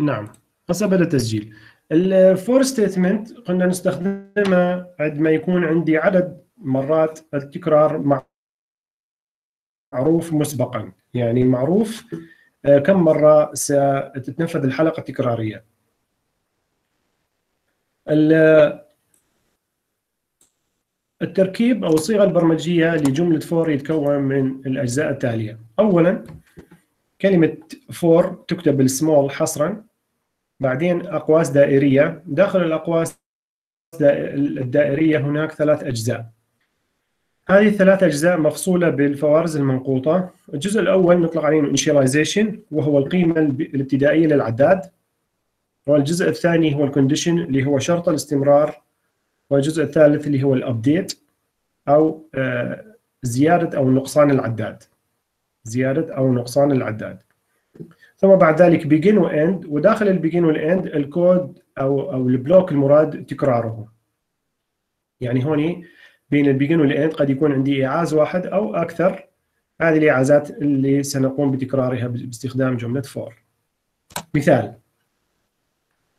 نعم هسه بدا التسجيل. ال for statement قلنا نستخدمها عندما يكون عندي عدد مرات التكرار معروف مسبقا. يعني معروف آه، كم مرة ستتنفذ الحلقة التكرارية؟ التركيب أو الصيغة البرمجية لجملة فور يتكون من الأجزاء التالية. أولا كلمة for تكتب بالسمول حصرا. بعدين أقواس دائرية. داخل الأقواس الدائرية هناك ثلاث أجزاء. هذه الثلاث أجزاء مفصولة بالفوارز المنقوطة. الجزء الأول نطلق عليه initialization وهو القيمة الابتدائية للعداد. والجزء الثاني هو ال condition اللي هو شرط الاستمرار. والجزء الثالث اللي هو ال update أو آه، زيادة أو نقصان العداد. زيادة أو نقصان العداد. ثم بعد ذلك begin و end وداخل ال begin وال end الكود أو أو ال block المراد تكراره. يعني هوني بين ال begin وال end قد يكون عندي ايعاز واحد أو أكثر. هذه الايعازات اللي سنقوم بتكرارها باستخدام جملة for مثال.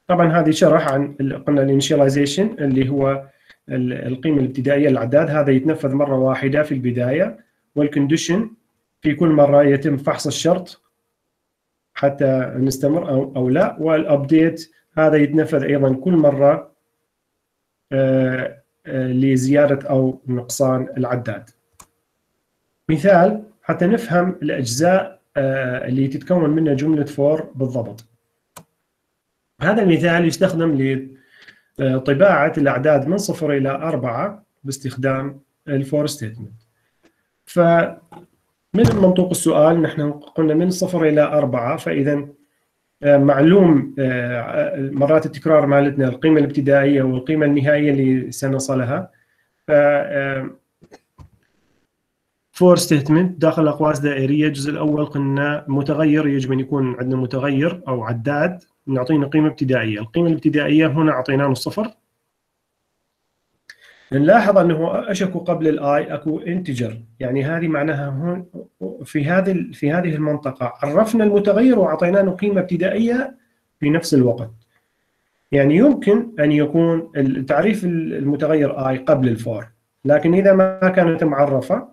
طبعا هذه شرح عن قلنا ال initialization اللي هو القيمة الابتدائية للعداد هذا يتنفذ مرة واحدة في البداية وال condition في كل مرة يتم فحص الشرط حتى نستمر أو أو لا. وال update هذا يتنفذ أيضا كل مرة آه، لزيادة أو نقصان العداد. مثال حتى نفهم الأجزاء آه، اللي تتكون منها جملة for بالضبط. هذا المثال يستخدم لطباعة الأعداد من صفر إلى أربعة باستخدام ال for statement فمن منطوق السؤال؟ نحن قلنا من صفر إلى أربعة فإذا آه، معلوم آه، مرات التكرار مالتنا القيمة الابتدائية والقيمة النهائية اللي سنصلها. ف for statement داخل أقواس دائرية الجزء الأول قلنا متغير يجب أن يكون عندنا متغير أو عداد نعطينا قيمة ابتدائية. القيمة الابتدائية هنا أعطيناه الصفر. نلاحظ أنه أشكو قبل ال i أكو integer يعني هذه معناها هون في هذه في هذه المنطقة. عرفنا المتغير واعطينا له قيمة ابتدائية في نفس الوقت. يعني يمكن أن يكون تعريف المتغير i قبل ال for لكن إذا ما كانت معرفة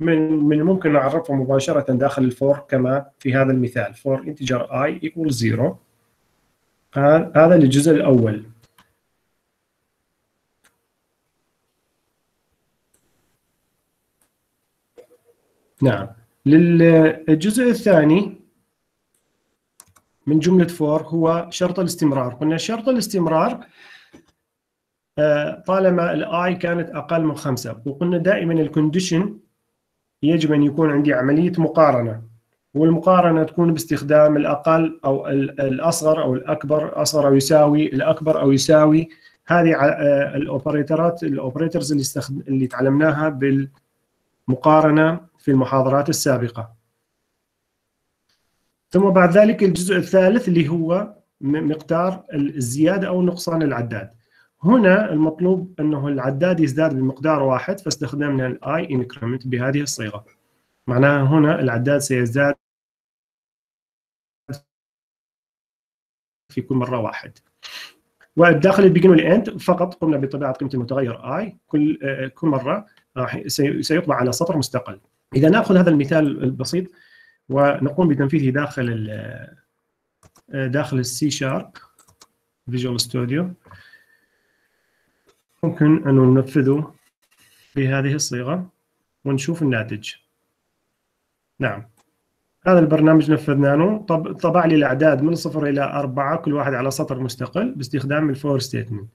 من من الممكن نعرفها مباشرة داخل ال for كما في هذا المثال. for integer i equal 0 هذا الجزء الأول. نعم. للجزء الثاني من جملة for هو شرط الاستمرار. قلنا شرط الاستمرار آه، طالما ال i كانت أقل من خمسة وقلنا دائما ال condition يجب أن يكون عندي عملية مقارنة والمقارنة تكون باستخدام الاقل أو الاصغر أو الاكبر أصغر أو يساوي الاكبر أو يساوي. هذه آه، ال operatorات ال operators اللي. اللي تعلمناها بالمقارنة. في المحاضرات السابقة. ثم بعد ذلك الجزء الثالث اللي هو مقدار الزيادة أو نقصان العداد. هنا المطلوب أنه العداد يزداد بمقدار واحد فاستخدمنا ال i increment بهذه الصيغة. معناها هنا العداد سيزداد في كل مرة واحد. وداخل ال begin وال end فقط قمنا بطباعة قيمة المتغير i كل كل مرة راح سيطبع على سطر مستقل. إذا نأخذ هذا المثال البسيط ونقوم بتنفيذه داخل داخل السي شارب فيجوال ستوديو ممكن أن ننفذه بهذه الصيغة ونشوف الناتج. نعم. هذا البرنامج نفذناه. طب طبع لي الأعداد من صفر إلى أربعة كل واحد على سطر مستقل باستخدام ال for statement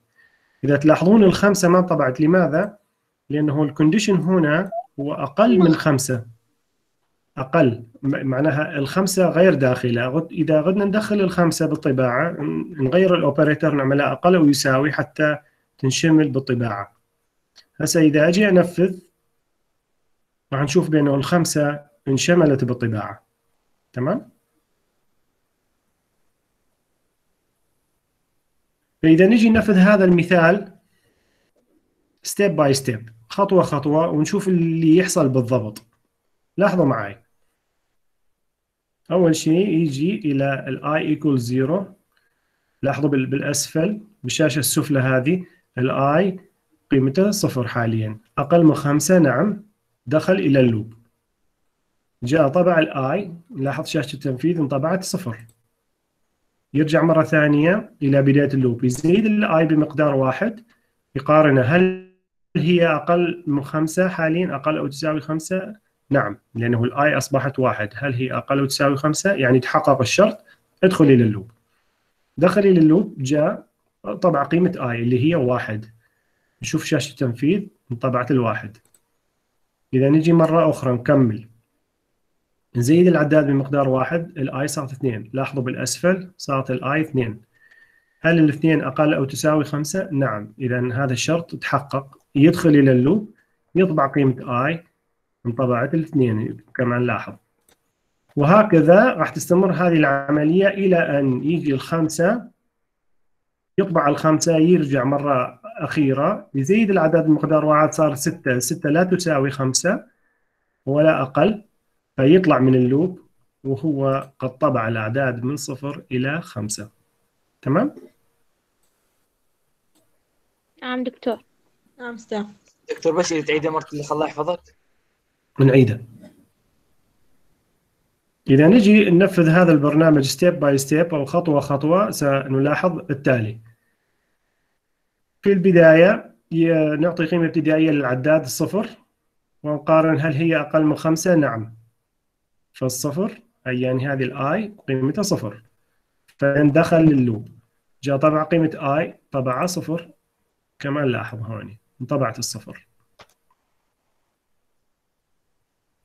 إذا تلاحظون الخمسة ما طبعت. لماذا؟ لأنه ال condition هنا هو أقل من خمسة. أقل. معناها الخمسة غير داخلة. إذا غدنا ندخل الخمسة بالطباعة نغير ال operator نعملها أقل أو يساوي حتى تنشمل بالطباعة. هسا إذا أجي أنفذ راح نشوف بأنه الخمسة انشملت بالطباعة. تمام؟ فإذا نجي ننفذ هذا المثال step by step خطوة خطوة ونشوف اللي يحصل بالضبط. لاحظوا معي أول شيء يجي إلى ال i equal 0 لاحظوا بالأسفل بالشاشة السفلى هذه ال i قيمته صفر حاليا. أقل من خمسة نعم. دخل إلى ال loop جاء طبع ال i لاحظ شاشة التنفيذ انطبعت صفر. يرجع مرة ثانية إلى بداية ال loop يزيد ال i بمقدار واحد. يقارنه هل هي أقل من خمسة حاليا أقل أو تساوي خمسة؟ نعم لأنه ال i أصبحت واحد. هل هي أقل أو تساوي خمسة؟ يعني تحقق الشرط ادخل إلى ال loop دخل إلى ال loop جاء طبع قيمة i اللي هي واحد. نشوف شاشة التنفيذ انطبعت الواحد. إذا نجي مرة أخرى نكمل. نزيد العداد بمقدار واحد ال i صارت اثنين. لاحظوا بالأسفل صارت ال i اثنين. هل الاثنين أقل أو تساوي خمسة؟ نعم. اذا هذا الشرط تحقق. يدخل إلى ال loop يطبع قيمة i انطبعت الاثنين كما نلاحظ. وهكذا راح تستمر هذه العملية إلى أن يجي الخمسة يطبع الخمسة يرجع مرة أخيرة يزيد العدد بمقدار واحد صار ستة ستة لا تساوي خمسة ولا أقل فيطلع من اللوب وهو قد طبع الأعداد من صفر إلى خمسة. تمام؟ نعم دكتور. نعم أستاذ. دكتور بس إذا تعيد مرة اللي الله يحفظك نعيده إذا نجي ننفذ هذا البرنامج step by step أو خطوة خطوة سنلاحظ التالي. في البداية نعطي قيمة ابتدائية للعداد الصفر. ونقارن هل هي أقل من خمسة؟ نعم. فالصفر أي يعني هذه ال i قيمتها صفر. فندخل لل loop جاء طبع قيمة i طبعها صفر. كما نلاحظ هون انطبعت الصفر.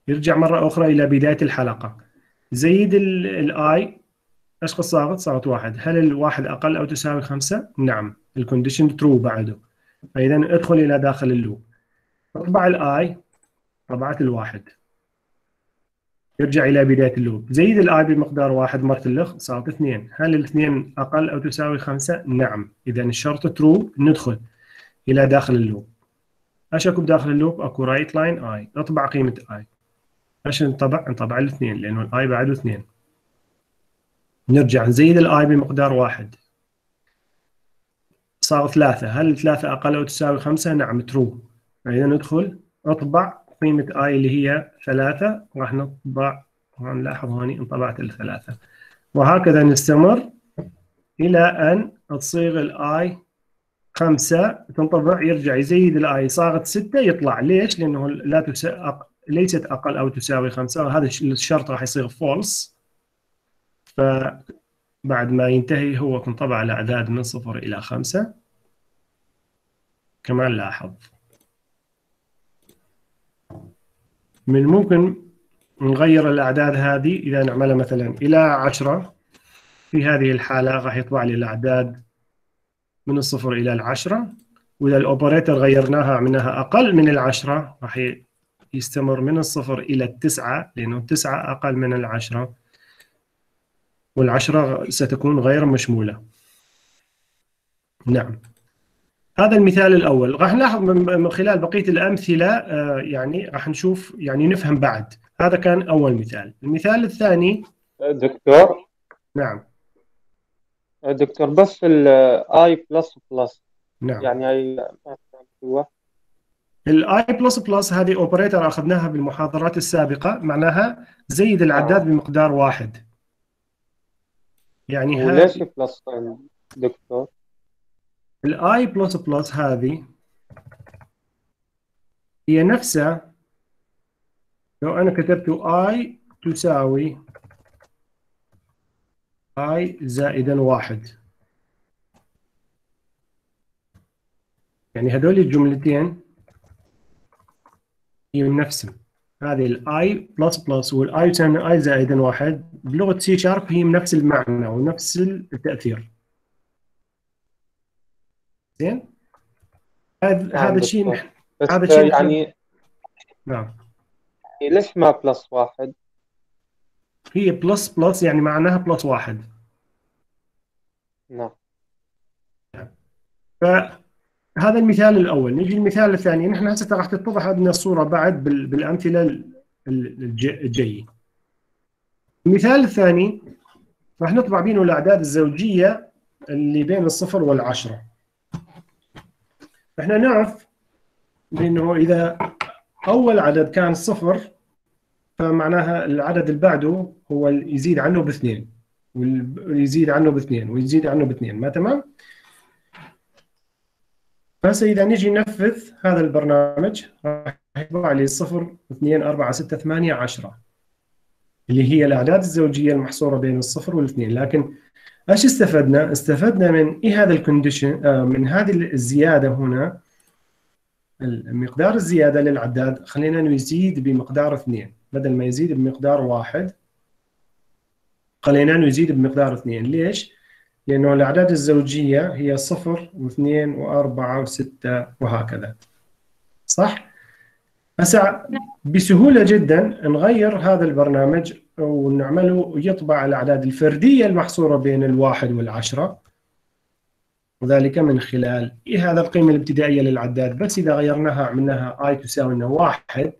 يرجع مرة أخرى إلى بداية الحلقة. زيد ال i إيش قد صارت؟ صارت واحد. هل الواحد أقل أو تساوي خمسة؟ نعم. ال condition true بعده فإذا ادخل إلى داخل ال loop اطبع ال i طبعت الواحد يرجع إلى بداية ال loop زيد ال i بمقدار واحد مرة الاخ صارت اثنين. هل الاثنين أقل أو تساوي خمسة؟ نعم. إذا الشرط true ندخل. إلى داخل ال loop. إيش اكو بداخل ال loop؟ أكو write line i أطبع قيمة i عشان نطبع نطبع الاثنين لأنه ال i بعده اثنين. نرجع نزيد ال i بمقدار واحد. صار ثلاثة. هل ثلاثة أقل أو تساوي خمسة؟ نعم true فإذا ندخل أطبع قيمة i اللي هي ثلاثة. راح نطبع نلاحظ هوني انطبعت الثلاثة وهكذا نستمر إلى أن تصير ال i خمسة تنطبع يرجع يزيد ال i. صارت ستة يطلع. ليش؟ لأنه لا تساوي ليست أقل أو تساوي خمسة. وهذا الشرط راح يصير false فبعد ما ينتهي هو تنطبع الأعداد من صفر إلى خمسة. كمان لاحظ من ممكن نغير الأعداد هذه. إذا نعملها مثلا إلى عشرة. في هذه الحالة راح يطبع لي الأعداد من الصفر إلى العشرة. وإذا الأوبريتر غيرناها عملناها أقل من العشرة راح يستمر من الصفر إلى التسعة لأنه التسعة أقل من العشرة. والعشرة ستكون غير مشمولة. نعم. هذا المثال الأول. راح نلاحظ من خلال بقية الأمثلة آه، يعني راح نشوف يعني نفهم بعد. هذا كان أول مثال. المثال الثاني. دكتور. نعم. دكتور بس ال i plus plus نعم. يعني اي ال i plus plus هذه operator أخذناها بالمحاضرات السابقة معناها زيد العداد آه. بمقدار واحد. يعني ليش هذه plus دكتور؟ ال i plus plus هذه هي نفسها. لو أنا كتبت i تساوي i زائدا واحد. يعني هذول الجملتين هي من نفسهم. هذه ال i plus plus وال i تساوي i زائدا واحد. بلغة C sharp هي نفس المعنى ونفس التأثير. زين؟ هذا نعم هذا الشيء هذا الشيء يعني نعم. ليش ما plus واحد؟ هي plus plus يعني معناها plus واحد. نعم. فهذا المثال الأول. نجي المثال الثاني. نحن هسه راح تتضح عندنا الصورة بعد بال- بالأمثلة ال- ال- الج- الجايه المثال الثاني راح نطبع بينه الأعداد الزوجية اللي بين الصفر والعشرة. إحنا نعرف بأنه إذا أول عدد كان صفر فمعناها العدد اللي بعده هو يزيد عنه باثنين. ويزيد عنه باثنين ويزيد عنه باثنين. ما تمام؟ هسه اذا نجي ننفذ هذا البرنامج. راح يطلع لي 0 2 4 6 8 10 اللي هي الأعداد الزوجية المحصورة بين الصفر والاثنين. لكن إيش استفدنا؟ استفدنا من إيه هذا الكونديشن آه من هذه الزيادة هنا؟ المقدار الزيادة للعداد خلينا إنه يزيد بمقدار اثنين. بدل ما يزيد بمقدار واحد خلينا يزيد بمقدار اثنين ليش؟ لأنه الأعداد الزوجية هي صفر واثنين وأربعة وستة وهكذا صح؟ هسه بسهولة جدا نغير هذا البرنامج ونعمله يطبع الأعداد الفردية المحصورة بين الواحد والعشرة وذلك من خلال إيه هذا القيمة الابتدائية للعداد بس إذا غيرناها عملناها اي تساوي إنه واحد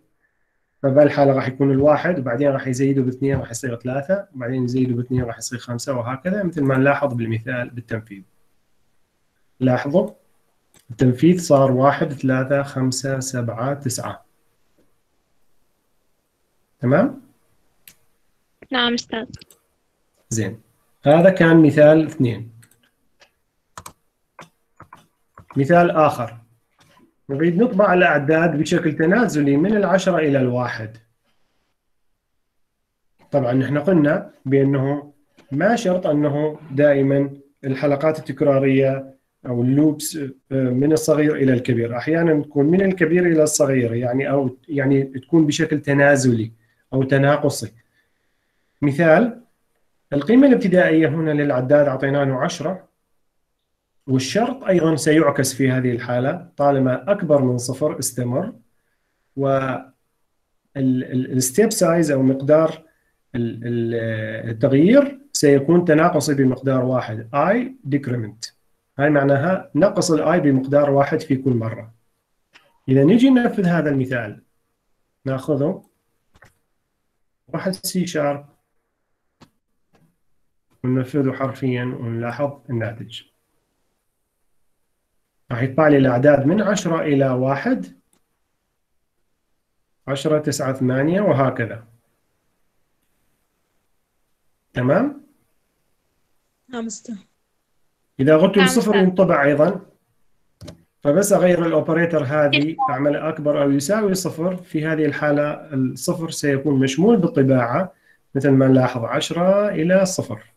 فبهالحاله راح يكون الواحد وبعدين راح يزيدوا باثنين راح يصير ثلاثة وبعدين يزيدوا باثنين راح يصير خمسة وهكذا مثل ما نلاحظ بالمثال بالتنفيذ. لاحظوا؟ التنفيذ صار واحد ثلاثة خمسة سبعة تسعة. تمام؟ نعم أستاذ. زين. هذا كان مثال اثنين. مثال آخر. نريد نطبع الأعداد بشكل تنازلي من العشرة إلى الواحد. طبعا نحن قلنا بأنه ما شرط أنه دائما الحلقات التكرارية أو ال loops من الصغير إلى الكبير. أحيانا تكون من الكبير إلى الصغير يعني أو يعني تكون بشكل تنازلي أو تناقصي. مثال القيمة الابتدائية هنا للعداد أعطينا له 10 والشرط أيضا سيعكس في هذه الحالة طالما أكبر من صفر استمر و ال step size أو مقدار التغيير سيكون تناقصي بمقدار واحد i decrement. هاي معناها نقص ال i بمقدار واحد في كل مرة. إذا نجي ننفذ هذا المثال. ناخذه. واحد C sharp وننفذه حرفيا ونلاحظ الناتج. راح يطلع لي الأعداد من 10 إلى 1 10 9 8 وهكذا. تمام؟ نعم إذا نعم الصفر أستاذ. ينطبع أيضا. فبس أغير الأوبريتر هذه أعمل أكبر أو يساوي صفر. في هذه الحالة الصفر سيكون مشمول بالطباعة مثل ما نلاحظ 10 إلى صفر.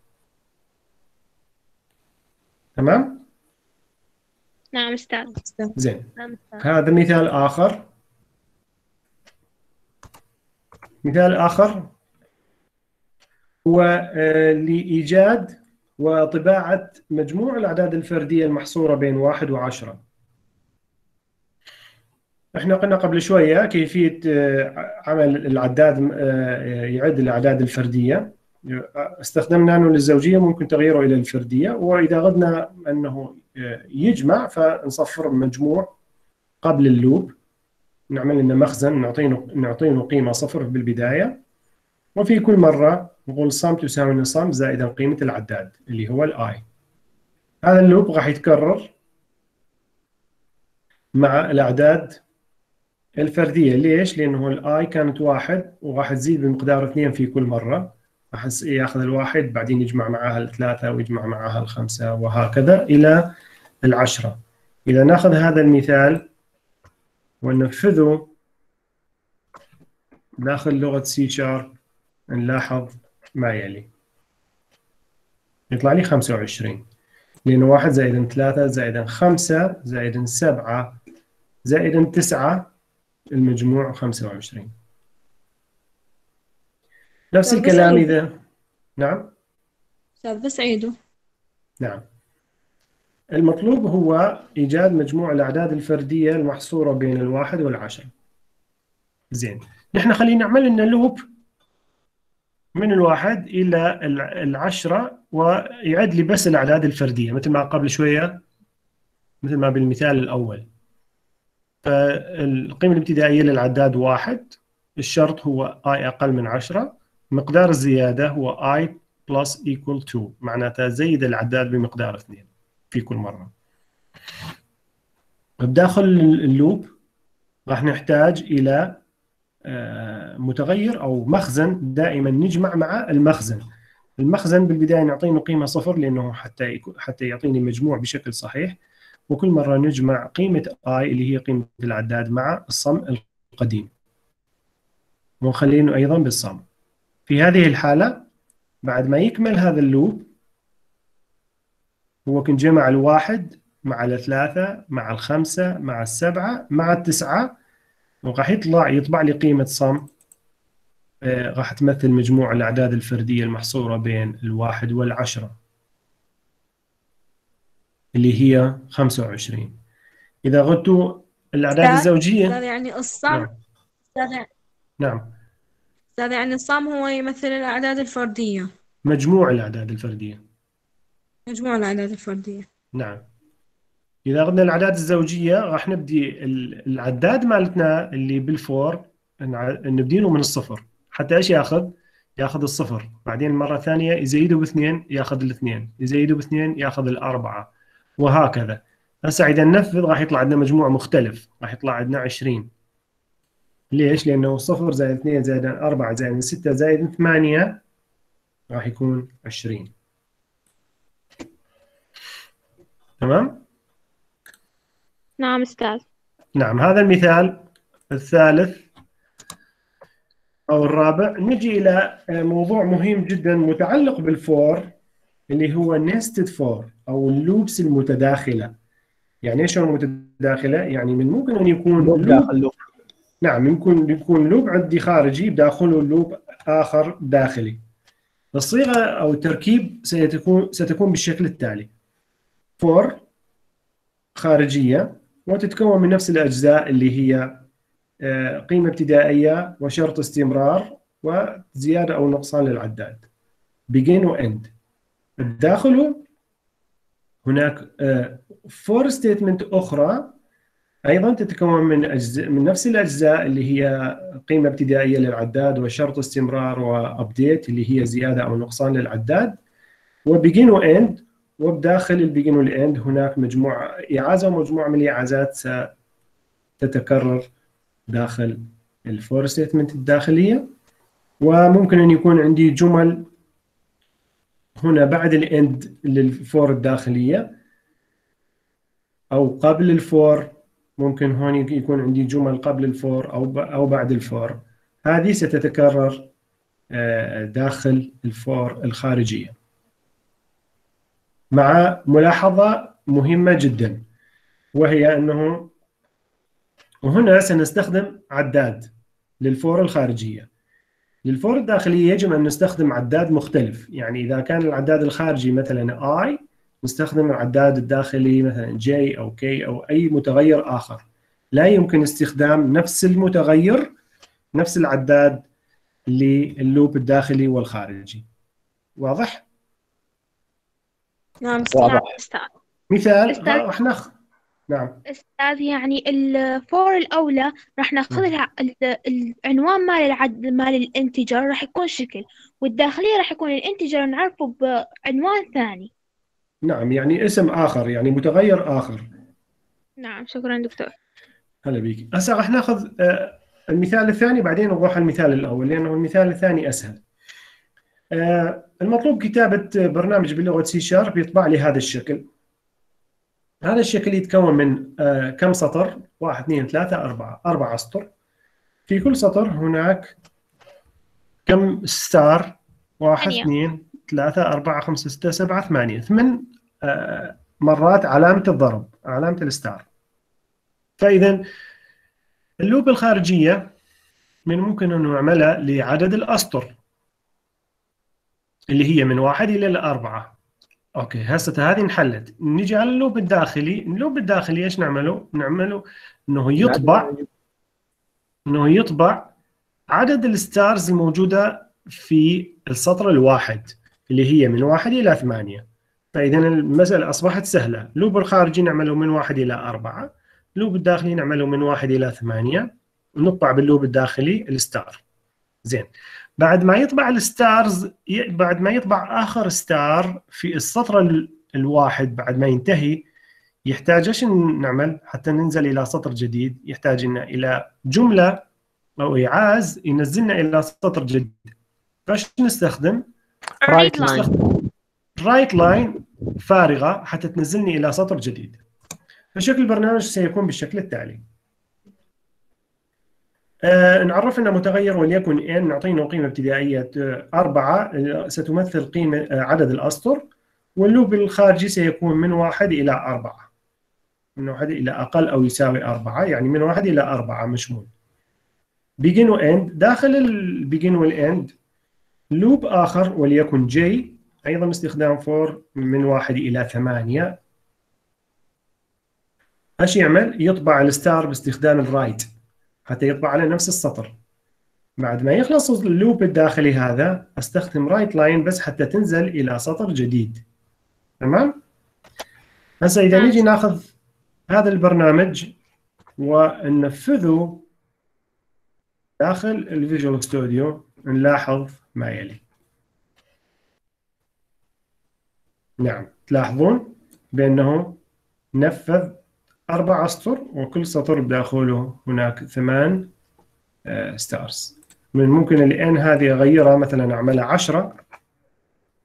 تمام؟ نعم أستاذ. زين. نعم هذا مثال آخر. مثال آخر هو آه، لإيجاد وطباعة مجموع الأعداد الفردية المحصورة بين واحد وعشرة. إحنا قلنا قبل شوية كيفية آه، عمل العداد آه، يعد الأعداد الفردية. استخدمنا أنه للزوجية ممكن تغييره إلى الفردية وإذا أردنا أنه آه، يجمع فنصفر مجموع قبل ال loop. نعمل لنا مخزن نعطيه نعطيه قيمة صفر بالبداية. وفي كل مرة نقول sum تساوي sum زائدا قيمة العداد اللي هو ال i هذا ال loop راح يتكرر مع الأعداد الفردية. ليش؟ لأنه ال i كانت واحد وراح تزيد بمقدار اثنين في كل مرة. راح يس- ياخذ الواحد بعدين يجمع معها الثلاثة ويجمع معها الخمسة وهكذا إلى العشرة. إذا نأخذ هذا المثال وننفذه. داخل لغة سي شارب نلاحظ ما يلي. يطلع لي 25 لأنه واحد زائد ثلاثة زائد خمسة زائد سبعة زائد تسعة المجموع 25 نفس الكلام. إذا نعم. أستاذ بس عيدوا نعم. المطلوب هو إيجاد مجموع الأعداد الفردية المحصورة بين الواحد والعشرة زين. نحن خلينا نعمل لنا لوب من الواحد إلى الع- العشرة ويعد لي بس الأعداد الفردية مثل ما قبل شوية مثل ما بالمثال الأول. فالقيمة الابتدائية للعداد واحد الشرط هو i أقل من عشرة. مقدار الزيادة هو i plus equal 2 معناتها زيد العداد بمقدار 2 في كل مرة. بداخل ال loop راح نحتاج إلى آه، متغير أو مخزن دائما نجمع مع المخزن. المخزن بالبداية نعطيه قيمة صفر لأنه حتى حتى يعطيني مجموع بشكل صحيح. وكل مرة نجمع قيمة i اللي هي قيمة العداد مع ال sum القديم. ونخليه أيضا بالصم. في هذه الحالة بعد ما يكمل هذا اللوب هو كان جمع الواحد مع الثلاثة مع الخمسة مع السبعة مع التسعة وراح يطلع يطبع لي قيمة صم. آه، راح تمثل مجموع الأعداد الفردية المحصورة بين الواحد والعشرة اللي هي 25 إذا غدتوا الأعداد؟ الزوجية يعني الصم نعم. هذا نعم. هذا يعني الصم هو يمثل الأعداد الفردية. مجموع الأعداد الفردية. مجموع الأعداد الفردية. نعم. إذا أخذنا الأعداد الزوجية راح نبدي ال- العداد مالتنا اللي بالفور نبدينه من الصفر. حتى إيش ياخذ؟ ياخذ الصفر. بعدين مرة ثانية يزيده باثنين ياخذ الاثنين. يزيده باثنين ياخذ الأربعة. وهكذا. هسه إذا ننفذ راح يطلع عندنا مجموع مختلف. راح يطلع عندنا 20 ليش؟ لأنه صفر زائد اثنين زائد أربعة زائد ستة زائد ثمانية راح يكون 20 تمام؟ نعم أستاذ نعم هذا المثال الثالث أو الرابع نجي إلى موضوع مهم جدا متعلق بالفور اللي هو nested for أو ال loops المتداخلة يعني إيش هو المتداخلة؟ يعني من ممكن أن يكون loop داخل loop نعم يمكن يكون loop عندي خارجي بداخله loop آخر داخلي. الصيغة أو التركيب ستكون ستكون بالشكل التالي. for خارجية وتتكون من نفس الأجزاء اللي هي آه، قيمة ابتدائية وشرط استمرار وزيادة أو نقصان للعداد. begin و end بداخله هناك for statement أخرى أيضا تتكون من أجزاء من نفس الأجزاء اللي هي قيمة ابتدائية للعداد وشرط استمرار و update اللي هي زيادة أو نقصان للعداد. و begin و end وبداخل ال begin وال end هناك مجموعة إيعازات ومجموعة من الإيعازات ستتكرر داخل ال for statement الداخلية. وممكن أن يكون عندي جمل هنا بعد ال end لل for الداخلية أو قبل ال for. ممكن هون يكون عندي جمل قبل ال for أو أو بعد ال for. هذه ستتكرر آه، داخل الفور الخارجية. مع ملاحظة مهمة جدا وهي أنه وهنا سنستخدم عداد للفور الخارجية. للفور الداخلية يجب أن نستخدم عداد مختلف. يعني إذا كان العداد الخارجي مثلا I نستخدم العداد الداخلي مثلا J أو K أو أي متغير آخر. لا يمكن استخدام نفس المتغير نفس العداد لللوب الداخلي والخارجي. واضح؟ نعم نعم أستاذ مثال أستاذ. راح ناخذ. نعم. أستاذ يعني ال for الأولى راح ناخذ لها ال- العنوان مال العد مال ال integer راح يكون شكل والداخلية راح يكون ال integer نعرفه بعنوان ثاني. نعم يعني اسم آخر يعني متغير آخر. نعم شكرا دكتور. هلا بيك. هسه راح ناخذ آه، المثال الثاني بعدين نروح على المثال الأول لأنه المثال الثاني أسهل. آه، المطلوب كتابة برنامج بلغة C sharp يطبع لي هذا الشكل. هذا الشكل يتكون من آه، كم سطر؟ واحد اثنين ثلاثة أربعة أربعة أسطر في كل سطر هناك كم star؟ واحد. اثنين ثلاثة أربعة خمسة ستة سبعة ثمانية. ثمان مرات علامة الضرب علامة ال star. فإذا ال loop الخارجية من ممكن أن نعملها لعدد الأسطر اللي هي من واحد إلى الأربعة. أوكي هسه هذه انحلت. نيجي على ال loop الداخلي. ال loop الداخلي إيش نعمله؟ نعمله أنه يطبع أنه يطبع عدد ال stars الموجودة في السطر الواحد اللي هي من واحد إلى ثمانية. فإذا المسألة أصبحت سهلة. ال loop الخارجي نعمله من واحد إلى أربعة ال loop الداخلي نعمله من واحد إلى ثمانية ونطبع بال loop الداخلي ال star. زين. بعد ما يطبع ال stars بعد ما يطبع آخر star في السطر ال- الواحد بعد ما ينتهي يحتاج إيش نعمل؟ حتى ننزل إلى سطر جديد يحتاج إلى جملة أو إيعاز ينزلنا إلى سطر جديد. فإيش نستخدم؟ write. line write line فارغة حتى تنزلني إلى سطر جديد. فشكل البرنامج سيكون بالشكل التالي. آه نعرف ان متغير وليكن n نعطينه قيمة ابتدائية آه، أربعة آه، ستمثل قيمة آه، عدد الأسطر وال loop الخارجي سيكون من واحد إلى أربعة. من واحد إلى أقل أو يساوي أربعة يعني من واحد إلى أربعة مشمول. begin و end داخل ال begin وال end loop آخر وليكن j أيضا باستخدام for من واحد إلى ثمانية. إيش يعمل؟ يطبع ال star باستخدام ال write حتى يطبع على نفس السطر. بعد ما يخلص ال loop الداخلي هذا أستخدم write line بس حتى تنزل إلى سطر جديد. تمام؟ هسه إذا نيجي ناخذ هذا البرنامج وننفذه داخل ال Visual Studio نلاحظ ما يلي. نعم. تلاحظون بأنه نفذ أربع أسطر وكل سطر بداخله هناك ثمان stars من ممكن الان هذه أغيرها مثلا أعملها عشرة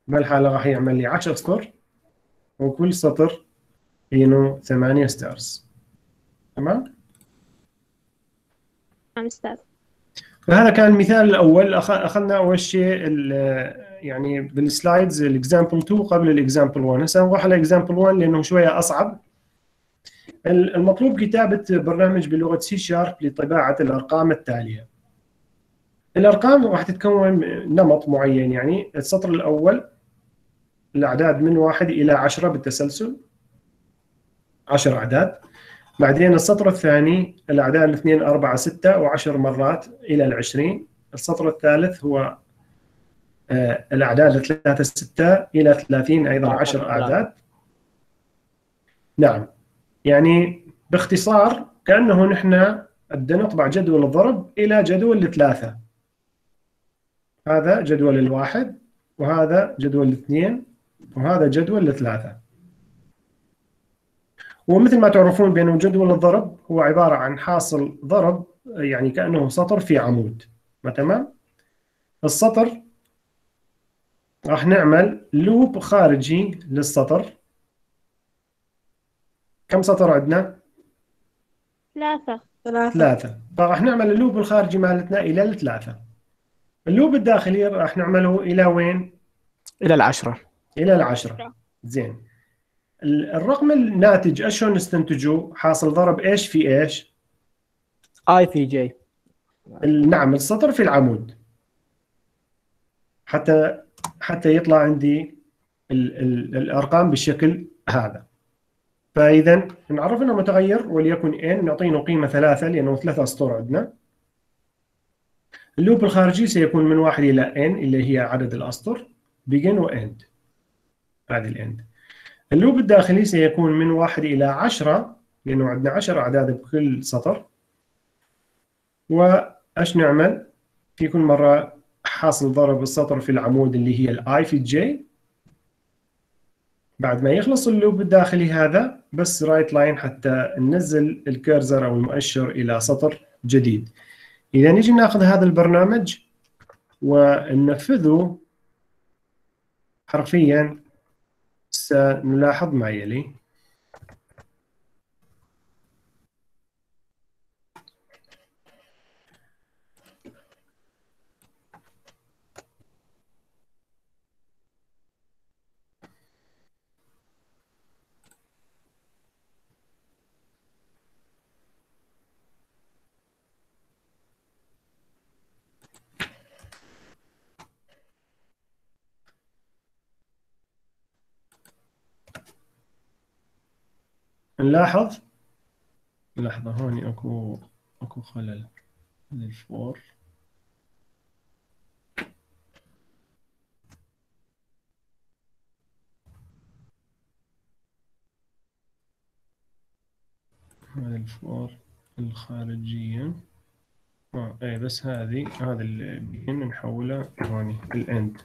بالحالة راح يعمل لي عشر سطر وكل سطر بينو ثمانية stars تمام؟ نعم أستاذ فهذا كان المثال الأول. أخ- أخذنا أول شيء ال- يعني بال slides ال example 2 قبل ال example 1 هسه نروح على example 1 لأنه شوية أصعب. ال- المطلوب كتابة برنامج بلغة C sharp لطباعة الأرقام التالية. الأرقام راح تتكون نمط معين يعني السطر الأول الأعداد من واحد إلى عشرة بالتسلسل 10 أعداد. بعدين السطر الثاني الأعداد الاثنين أربعة ستة وعشر مرات إلى العشرين. السطر الثالث هو آه، الأعداد ثلاثة ستة إلى ثلاثين أيضا عشر أعداد. نعم. يعني باختصار كأنه نحن بدنا نطبع جدول الضرب إلى جدول الثلاثة هذا جدول الواحد وهذا جدول الاثنين وهذا جدول الثلاثة ومثل ما تعرفون بأنه جدول الضرب هو عبارة عن حاصل ضرب يعني كأنه سطر في عمود. ما تمام؟ السطر راح نعمل لوب خارجي للسطر. كم سطر عندنا؟ ثلاثة. ثلاثة. ثلاثة. فراح نعمل اللوب الخارجي مالتنا إلى الثلاثة. اللوب الداخلي راح نعمله إلى وين؟ إلى العشرة. إلى العشرة. زين. ال- الرقم الناتج إيش نستنتجه؟ حاصل ضرب إيش في إيش؟ اي في جي نعم السطر في العمود. حتى حتى يطلع عندي ال ال الأرقام بالشكل هذا. فإذا نعرف أنه متغير وليكن n نعطينه قيمة ثلاثة لأنه ثلاثة اسطور عندنا. ال loop الخارجي سيكون من واحد إلى n اللي هي عدد الأسطر begin و end هذه ال end ال loop الداخلي سيكون من واحد إلى عشرة لأنه عندنا عشر أعداد بكل سطر. وأيش نعمل؟ في كل مرة حاصل ضرب السطر في العمود اللي هي ال i في j بعد ما يخلص ال loop الداخلي هذا بس write line حتى ننزل ال cursor أو المؤشر إلى سطر جديد. إذا نيجي ناخذ هذا البرنامج وننفذه حرفيا سنلاحظ ما يلي نلاحظ؟ لحظة هون أكو أكو خلل للفور. هذا الفور الخارجية. آه إيه بس هذه هذا اللي نحولها هوني الإند.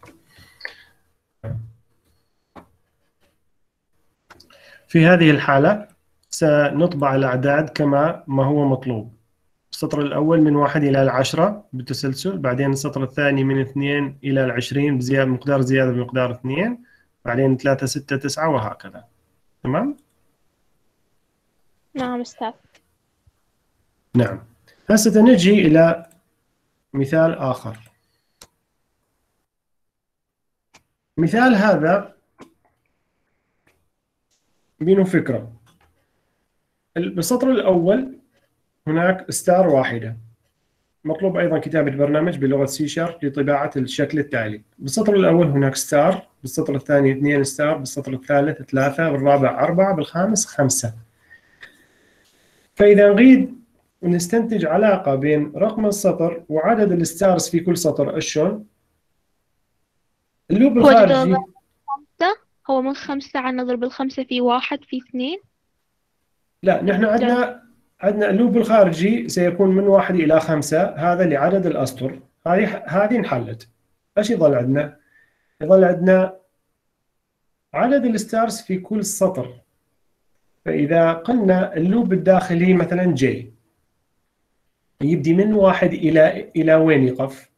في هذه الحالة سنطبع الأعداد كما ما هو مطلوب. السطر الأول من واحد إلى العشرة بالتسلسل بعدين السطر الثاني من اثنين إلى العشرين بزيادة مقدار زيادة بمقدار اثنين بعدين ثلاثة ستة تسعة وهكذا. تمام؟ نعم أستاذ. نعم. هسه نجي إلى مثال آخر. مثال هذا بينه فكرة. بالسطر الأول هناك star واحدة. مطلوب أيضا كتابة برنامج بلغة C sharp لطباعة الشكل التالي. بالسطر الأول هناك star بالسطر الثاني اثنين star بالسطر الثالث ثلاثة بالرابع أربعة بالخامس خمسة. فإذا نريد نستنتج علاقة بين رقم السطر وعدد ال stars في كل سطر شلون؟ اللوب الخارجي هو من خمسة على نضرب الخمسة في واحد في اثنين. لا نحن عندنا عندنا ال loop الخارجي سيكون من واحد إلى خمسة هذا لعدد الأسطر هذه هذه انحلت إيش يظل عندنا؟ يظل عندنا عدد ال stars في كل سطر فإذا قلنا ال loop الداخلي مثلا j يبدي من واحد إلى إلى وين يقف؟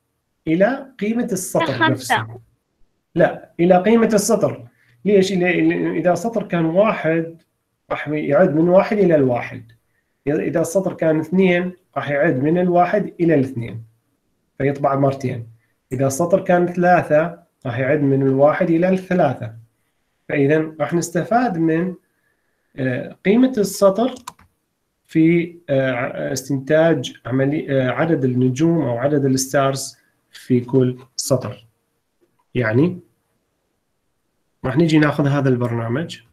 إلى قيمة السطر. نفسه لا إلى قيمة السطر ليش؟ إذا السطر كان واحد راح يعد من واحد إلى الواحد. إذا السطر كان اثنين راح يعد من الواحد إلى الاثنين. فيطبع مرتين. إذا السطر كان ثلاثة راح يعد من الواحد إلى الثلاثة. فإذا راح نستفاد من آه، قيمة السطر في آه، استنتاج عملي آه، عدد النجوم أو عدد الستارز في كل سطر. يعني راح نيجي ناخذ هذا البرنامج.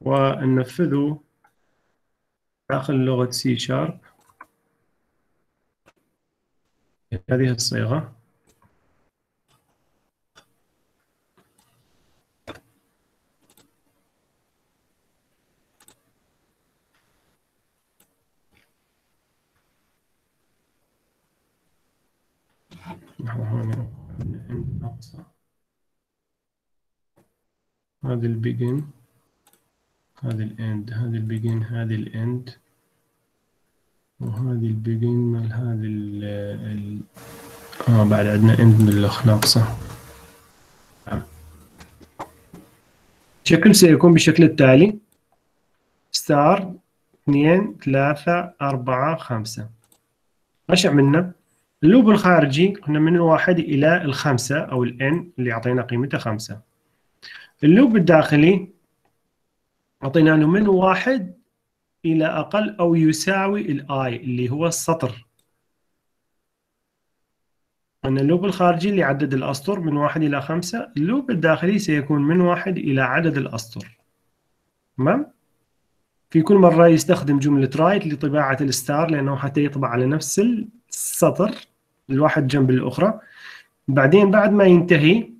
وننفذه داخل لغة سي شارب هذه الصيغة. هذه البيجن هذه الاند هذه البيجن هذه الاند وهذه البيجن مال هذه ال آه بعد عندنا end من ناقصة نعم. الشكل سيكون بالشكل التالي star اثنين ثلاثة أربعة خمسة إيش عملنا؟ ال loop الخارجي قلنا من الواحد إلى الخمسة أو ال n اللي أعطينا قيمته خمسة ال loop الداخلي أعطينا له من واحد إلى أقل أو يساوي ال i اللي هو السطر. أن ال loop الخارجي اللي عدد الأسطر من واحد إلى خمسة ال loop الداخلي سيكون من واحد إلى عدد الأسطر. تمام؟ في كل مرة يستخدم جملة write لطباعة ال star لأنه حتى يطبع على نفس السطر الواحد جنب الأخرى. بعدين بعد ما ينتهي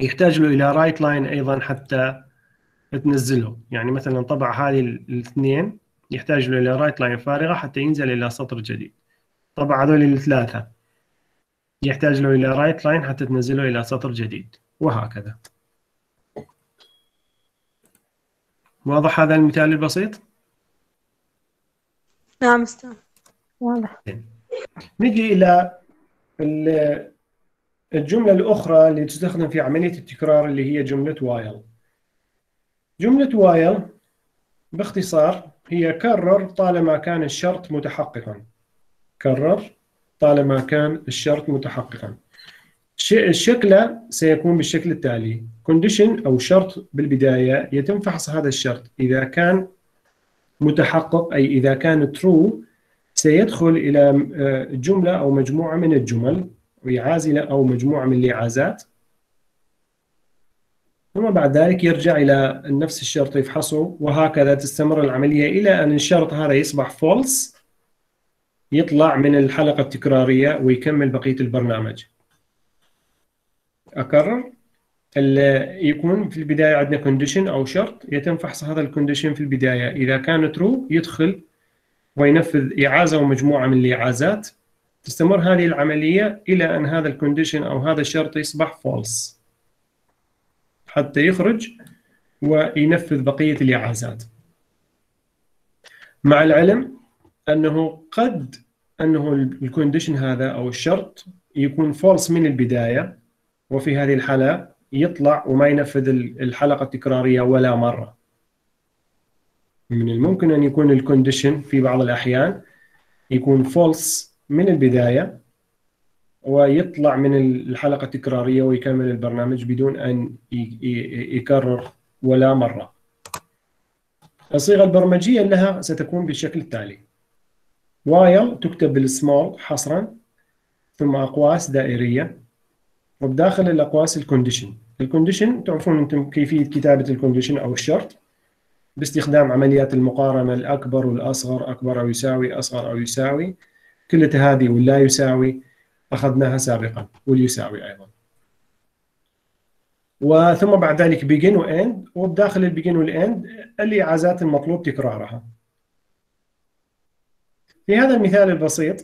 يحتاج له إلى write line أيضا حتى تنزله. يعني مثلا طبع هذه الاثنين يحتاج له إلى write line فارغة حتى ينزل إلى سطر جديد. طبع هذول الثلاثة يحتاج له إلى write line حتى تنزله إلى سطر جديد. وهكذا. واضح هذا المثال البسيط؟ نعم أستاذ. واضح. نجي إلى ال- الجملة الأخرى اللي تستخدم في عملية التكرار اللي هي جملة وايل جملة وايل باختصار هي كرر طالما كان الشرط متحققا. كرر طالما كان الشرط متحققا. الش- الشكل سيكون بالشكل التالي. condition أو شرط بالبداية يتم فحص هذا الشرط. إذا كان متحقق أي إذا كان true سيدخل إلى آه، جملة أو مجموعة من الجمل وعازلة أو مجموعة من الإعازات ثم بعد ذلك يرجع إلى نفس الشرط يفحصه وهكذا تستمر العملية إلى أن الشرط هذا يصبح false يطلع من الحلقة التكرارية ويكمل بقية البرنامج. أكرر؟ يكون في البداية عندنا condition أو شرط يتم فحص هذا ال condition في البداية. إذا كان true يدخل وينفذ إيعازه ومجموعة من الإيعازات. تستمر هذه العملية إلى أن هذا ال condition أو هذا الشرط يصبح false حتى يخرج وينفذ بقية الإيعازات. مع العلم أنه قد أنه ال condition هذا أو الشرط يكون false من البداية وفي هذه الحالة يطلع وما ينفذ الحلقة التكرارية ولا مرة. من الممكن أن يكون ال condition في بعض الأحيان يكون false من البداية ويطلع من الحلقة التكرارية ويكمل البرنامج بدون أن يكرر ولا مرة. الصيغة البرمجية لها ستكون بالشكل التالي. While تكتب بالسمول حصرا ثم أقواس دائرية وبداخل الأقواس ال condition ال condition تعرفون أنتم كيفية كتابة ال condition أو الشرط؟ باستخدام عمليات المقارنة الأكبر والأصغر أكبر أو يساوي أصغر أو يساوي. كلها هذه واللا يساوي. أخذناها سابقا واليساوي أيضا. وثم بعد ذلك begin و end وبداخل ال begin وال end الإعازات المطلوب تكرارها. في هذا المثال البسيط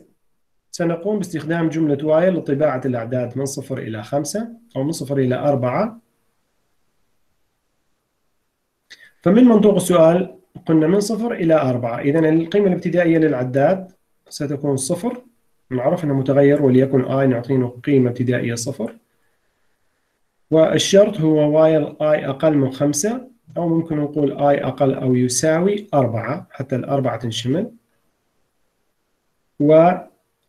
سنقوم باستخدام جملة وايل لطباعة الأعداد من صفر إلى خمسة أو من صفر إلى أربعة. فمن منطوق السؤال قلنا من صفر إلى أربعة. إذا القيمة الابتدائية للعداد ستكون صفر. نعرف أنه متغير وليكن i نعطيه قيمة ابتدائية صفر. والشرط هو وايل i أقل من خمسة أو ممكن نقول i أقل أو يساوي أربعة حتى الأربعة تنشمل. و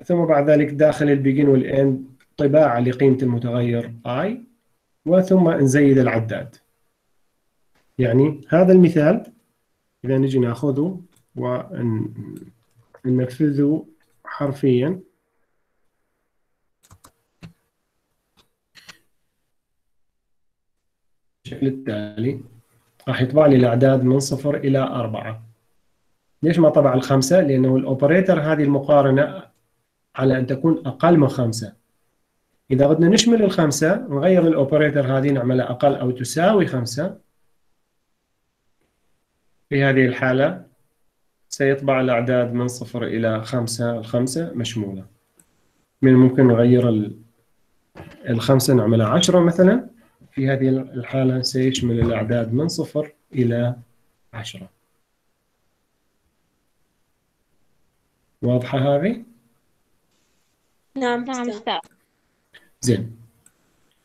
ثم بعد ذلك داخل البيجن والإند طباعة لقيمة المتغير i وثم نزيد العداد. يعني هذا المثال إذا نجي ناخذه وننفذه حرفيا. بالشكل التالي راح يطبع لي الأعداد من صفر إلى أربعة. ليش ما طبع الخمسة؟ لأنه ال operator هذه المقارنة على أن تكون أقل من خمسة. إذا بدنا نشمل الخمسة نغير ال operator هذه نعملها أقل أو تساوي خمسة. في هذه الحالة سيطبع الأعداد من صفر إلى خمسة. الخمسة مشمولة. من الممكن نغير الخمسة نعملها عشرة مثلا. في هذه الحالة سيشمل الأعداد من صفر إلى عشرة. واضحة هذه؟ نعم نعم أستاذ. زين.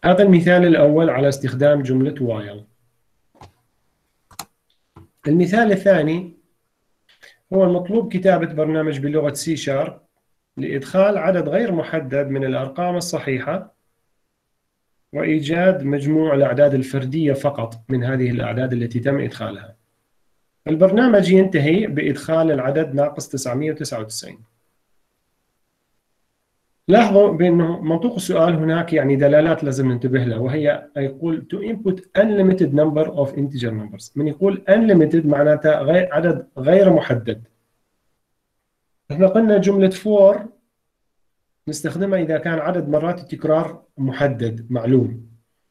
هذا المثال الأول على استخدام جملة while. المثال الثاني هو المطلوب كتابة برنامج بلغة سي شارب لإدخال عدد غير محدد من الأرقام الصحيحة وإيجاد مجموع الأعداد الفردية فقط من هذه الأعداد التي تم إدخالها. البرنامج ينتهي بإدخال العدد ناقص 999 لاحظوا بأنه منطوق السؤال هناك يعني دلالات لازم ننتبه لها وهي يقول to input unlimited number of integer numbers. من يقول unlimited معناتها غير عدد غير محدد. إحنا قلنا جملة for نستخدمها إذا كان عدد مرات التكرار محدد معلوم.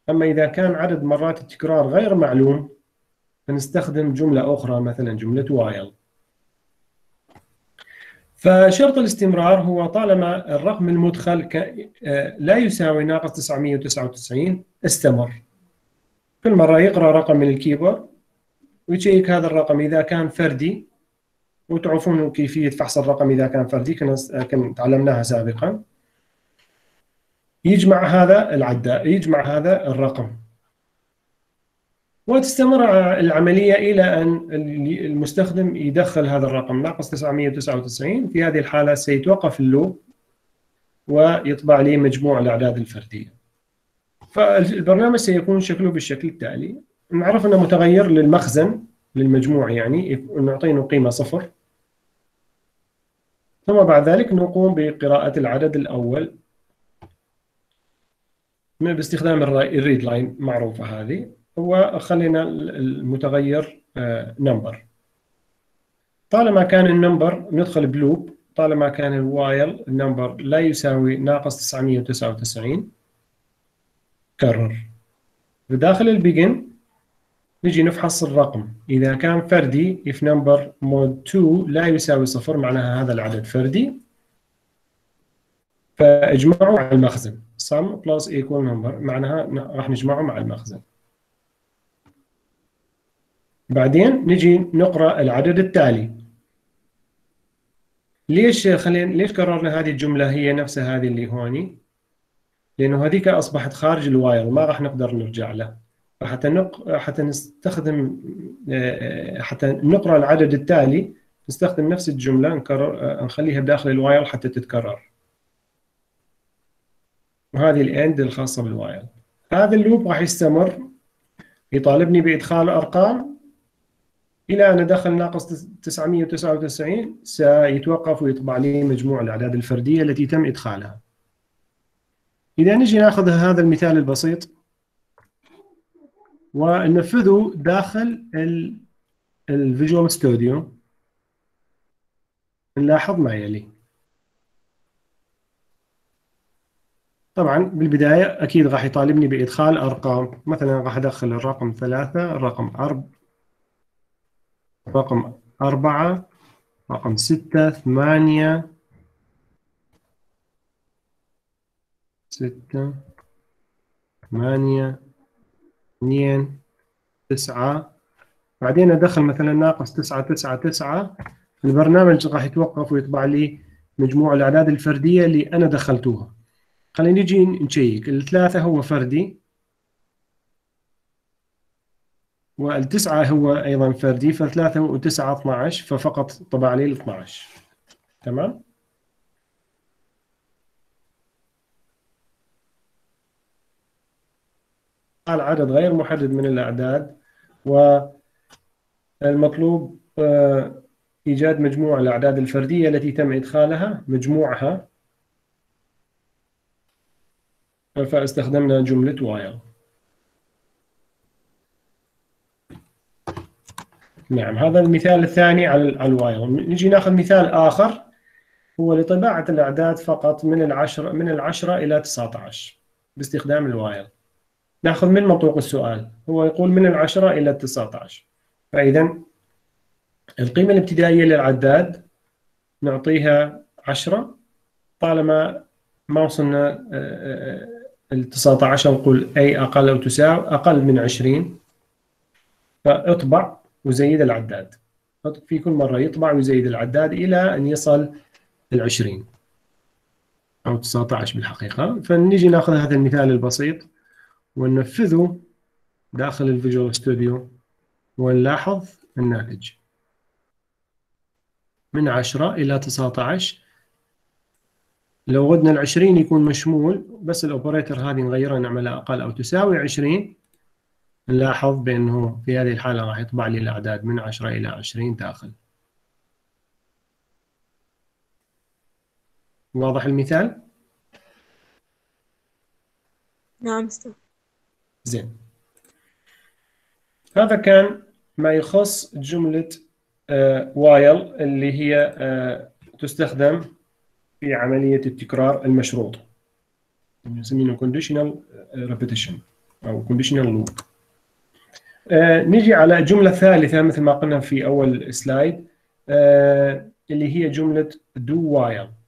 أما إذا كان عدد مرات التكرار غير معلوم فنستخدم جملة أخرى مثلا جملة while. فشرط الاستمرار هو طالما الرقم المدخل آه، لا يساوي ناقص 999 استمر. كل مرة يقرأ رقم من الكيبورد ويشيك هذا الرقم إذا كان فردي وتعرفون كيفية فحص الرقم إذا كان فردي كنا تعلمناها سابقا. يجمع هذا العداء يجمع هذا الرقم. وتستمر العملية إلى أن المستخدم يدخل هذا الرقم. ناقص 999 في هذه الحالة سيتوقف اللوب ويطبع لي مجموع الأعداد الفردية. فالبرنامج سيكون شكله بالشكل التالي. نعرف أنه متغير للمخزن للمجموع يعني نعطيه قيمة صفر. ثم بعد ذلك نقوم بقراءة العدد الأول. باستخدام ال read line معروفة هذه. وخلينا المتغير number آه، طالما كان ال number ندخل ب loop طالما كان ال while ال number لا يساوي ناقص 999 كرر. بداخل البيجن نجي نفحص الرقم. إذا كان فردي if number mod 2 لا يساوي صفر معناها هذا العدد فردي. فاجمعه مع المخزن. sum plus equal number معناها راح نجمعه مع المخزن. بعدين نجي نقرأ العدد التالي. ليش خلينا ليش قررنا هذه الجملة؟ هي نفسها هذه اللي هوني. لأنه هذيك أصبحت خارج ال while ما راح نقدر نرجع له. فحتى نق... حتى نستخدم آه، حتى نقرأ العدد التالي نستخدم نفس الجملة نكرر آه، نخليها بداخل ال while حتى تتكرر. وهذه ال end الخاصة بال while هذا ال loop راح يستمر يطالبني بإدخال أرقام إلى أن أدخل ناقص 999 سيتوقف ويطبع لي مجموع الأعداد الفردية التي تم إدخالها. إذا نجي ناخذ هذا المثال البسيط. وننفذه داخل ال Visual Studio نلاحظ ما يلي. طبعا بالبداية أكيد راح يطالبني بإدخال أرقام. مثلا راح أدخل الرقم ثلاثة الرقم أرب رقم أربعة رقم ستة ثمانية ستة ثمانية اثنين تسعة. بعدين أدخل مثلا ناقص تسعة تسعة تسعة. البرنامج راح يتوقف ويطبع لي مجموع الأعداد الفردية اللي أنا دخلتوها. خلينا نجي نشيك. الثلاثة هو فردي والتسعة هو أيضا فردي فثلاثة وتسعة 12 ففقط طبع لي ال 12 تمام؟ العدد غير محدد من الأعداد والمطلوب آه، إيجاد مجموع الأعداد الفردية التي تم إدخالها مجموعها. فاستخدمنا جملة وايل نعم هذا المثال الثاني على على ال while نجي ناخذ مثال آخر. هو لطباعة الأعداد فقط من العشرة من العشرة إلى 19 باستخدام ال while ناخذ من منطوق السؤال. هو يقول من العشرة إلى 19 فإذا القيمة الابتدائية للعداد نعطيها 10 طالما ما وصلنا ال 19 نقول أي أقل أو تساوي أقل من 20 فاطبع وزيد العداد. في كل مرة يطبع ويزيد العداد إلى أن يصل ال 20 أو 19 بالحقيقة. فنيجي ناخذ هذا المثال البسيط. وننفذه داخل ال Visual Studio ونلاحظ الناتج. من 10 إلى 19 لو ردنا ال 20 يكون مشمول بس ال operator هذه نغيرها نعملها أقل أو تساوي 20 نلاحظ بأنه في هذه الحالة راح يطبع لي الأعداد من 10 إلى 20 داخل. واضح المثال؟ نعم أستاذ. زين. هذا كان ما يخص جملة وايل اللي هي آه، تستخدم في عملية التكرار المشروط. نسميه conditional repetition أو conditional loop. آه، نجي على جملة ثالثة مثل ما قلنا في أول slide آه، اللي هي جملة do while.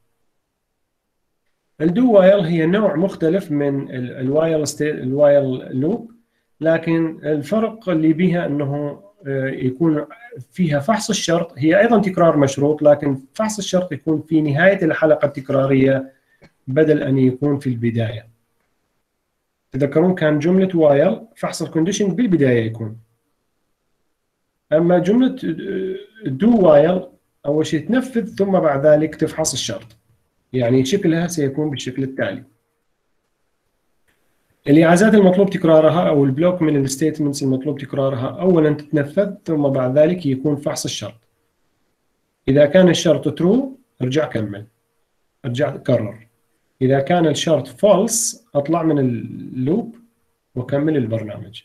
ال do while هي نوع مختلف من ال while ال while loop لكن الفرق اللي بها إنه يكون فيها فحص الشرط هي أيضا تكرار مشروط لكن فحص الشرط يكون في نهاية الحلقة التكرارية بدل أن يكون في البداية. تذكرون كان جملة while فحص ال condition بالبداية يكون. أما جملة do while أول شيء تنفذ ثم بعد ذلك تفحص الشرط. يعني شكلها سيكون بالشكل التالي. الإيعازات المطلوب تكرارها أو ال block من ال statements المطلوب تكرارها أولا تتنفذ ثم بعد ذلك يكون فحص الشرط. إذا كان الشرط true ارجع كمل. ارجع كرر. إذا كان الشرط false أطلع من ال loop وكمل البرنامج.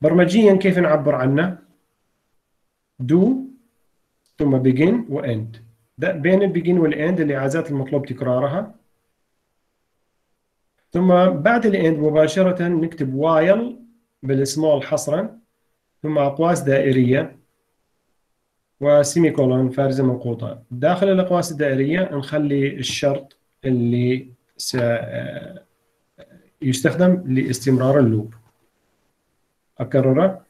برمجيا كيف نعبر عنه؟ do ثم begin ده بين ال begin وال end الإيعازات المطلوب تكرارها. ثم بعد ال end مباشرة نكتب while بال small حصرا ثم أقواس دائرية و semicolon فارزة منقوطة. داخل الأقواس الدائرية نخلي الشرط اللي. يستخدم لاستمرار ال loop. أكرره؟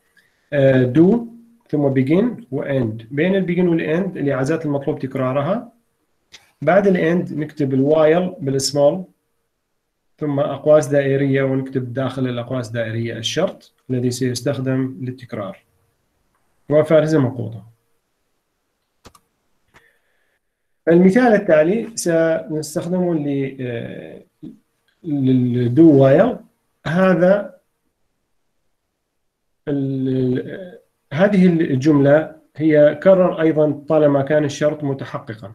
do ثم begin و end بين ال begin وال end الإيعازات المطلوب تكرارها. بعد ال end نكتب ال while بال small ثم أقواس دائرية ونكتب داخل الأقواس الدائرية الشرط الذي سيستخدم للتكرار. وفارزة منقوطة المثال التالي سنستخدمه للدو وايل هذا هذه الجملة هي كرر أيضا طالما كان الشرط متحققا.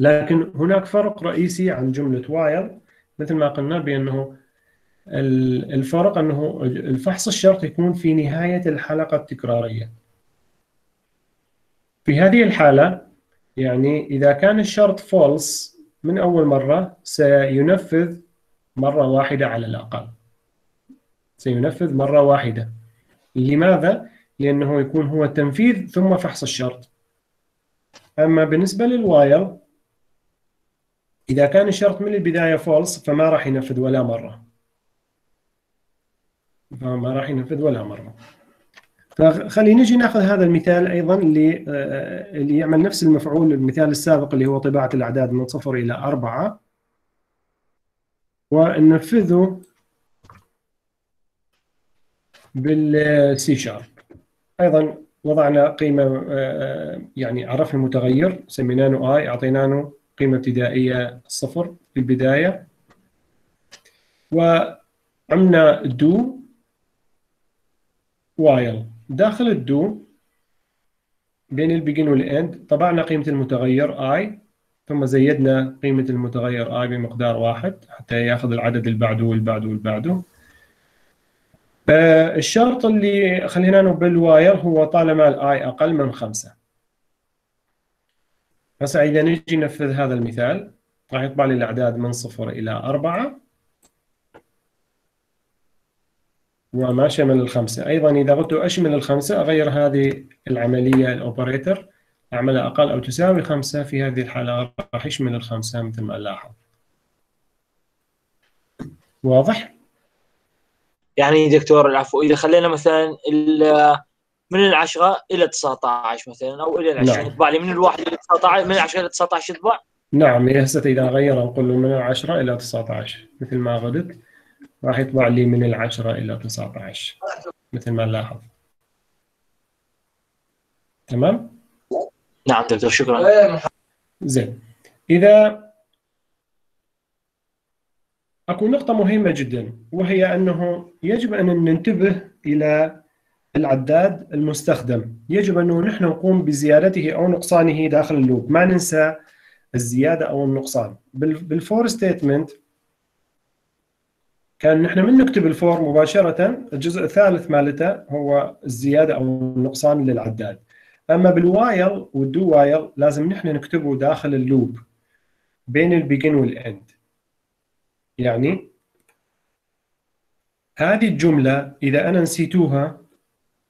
لكن هناك فرق رئيسي عن جملة وايل مثل ما قلنا بأنه الفرق أنه الفحص الشرط يكون في نهاية الحلقة التكرارية. في هذه الحالة يعني إذا كان الشرط false من أول مرة سينفذ مرة واحدة على الأقل. سينفذ مرة واحدة. لماذا؟ لأنه يكون هو تنفيذ ثم فحص الشرط. أما بالنسبة للوايل إذا كان الشرط من البداية فولس فما راح ينفذ ولا مرة. فما راح ينفذ ولا مرة. فخلينا نجي نأخذ هذا المثال أيضا اللي اللي يعمل نفس المفعول المثال السابق اللي هو طباعة الأعداد من صفر إلى أربعة. وننفذه بالسي شارب. أيضا وضعنا قيمة يعني عرفنا المتغير. سميناه i أعطيناه قيمة ابتدائية صفر في البداية. وعملنا do while. داخل ال do بين ال begin وال end طبعنا قيمة المتغير i ثم زيدنا قيمة المتغير i بمقدار واحد حتى ياخذ العدد اللي بعده واللي بعده واللي بعده آه الشرط اللي خلينا بال while هو طالما ال i أقل من خمسة. هسه إذا نجي ننفذ هذا المثال راح يطبع لي الأعداد من صفر إلى أربعة. وما شمل الخمسة. أيضا إذا قلت أشمل الخمسة أغير هذه العملية الأوبريتر. أعملها أقل أو تساوي خمسة. في هذه الحالة راح يشمل الخمسة مثل ما نلاحظ واضح؟ يعني دكتور العفو إذا خلينا مثلا من العشرة إلى 19 مثلا أو إلى العشرين نعم. يطبع لي من الواحد إلى 19 من العشرة إلى 19 يطبع نعم هسه إذا غير نقول له من العشرة إلى 19 مثل ما قلت راح يطبع لي من العشرة إلى 19 مثل ما نلاحظ تمام؟ نعم دكتور شكرا. زين. إذا أكو نقطة مهمة جدا وهي أنه يجب أن ننتبه إلى العداد المستخدم. يجب أنه نحن نقوم بزيادته أو نقصانه داخل ال loop. ما ننسى الزيادة أو النقصان. بال for statement كان نحن من نكتب ال for مباشرة الجزء الثالث مالته هو الزيادة أو النقصان للعداد. أما بال while وال do while لازم نحن نكتبه داخل ال loop بين ال begin وال end. يعني هذه الجملة إذا أنا نسيتوها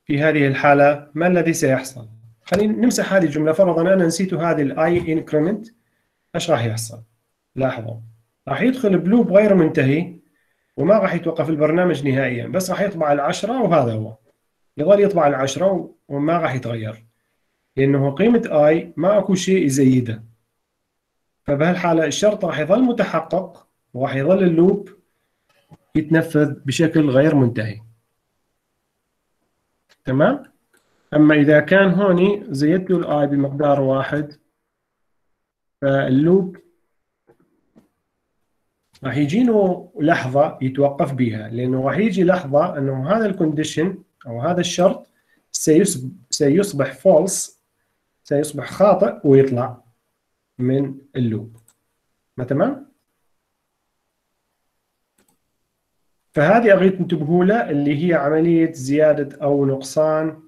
في هذه الحالة ما الذي سيحصل؟ خلينا نمسح هذه الجملة فرضا أنا نسيت هذه ال i increment إيش راح يحصل؟ لاحظوا راح يدخل ب loop غير منتهي وما راح يتوقف البرنامج نهائيا بس راح يطبع العشرة وهذا هو يظل يطبع العشرة وما راح يتغير لأنه قيمة i ما أكو شيء يزيده فبهالحالة الشرط راح يظل متحقق وراح يظل ال loop يتنفذ بشكل غير منتهي. تمام؟ أما إذا كان هوني زيدت له ال i بمقدار واحد فال loop راح يجينه لحظة يتوقف بها لأنه راح يجي لحظة أنه هذا ال condition أو هذا الشرط سيصبح, سيصبح false سيصبح خاطئ ويطلع من اللوب. ما تمام؟ فهذه أريد تنتبهوا له اللي هي عملية زيادة أو نقصان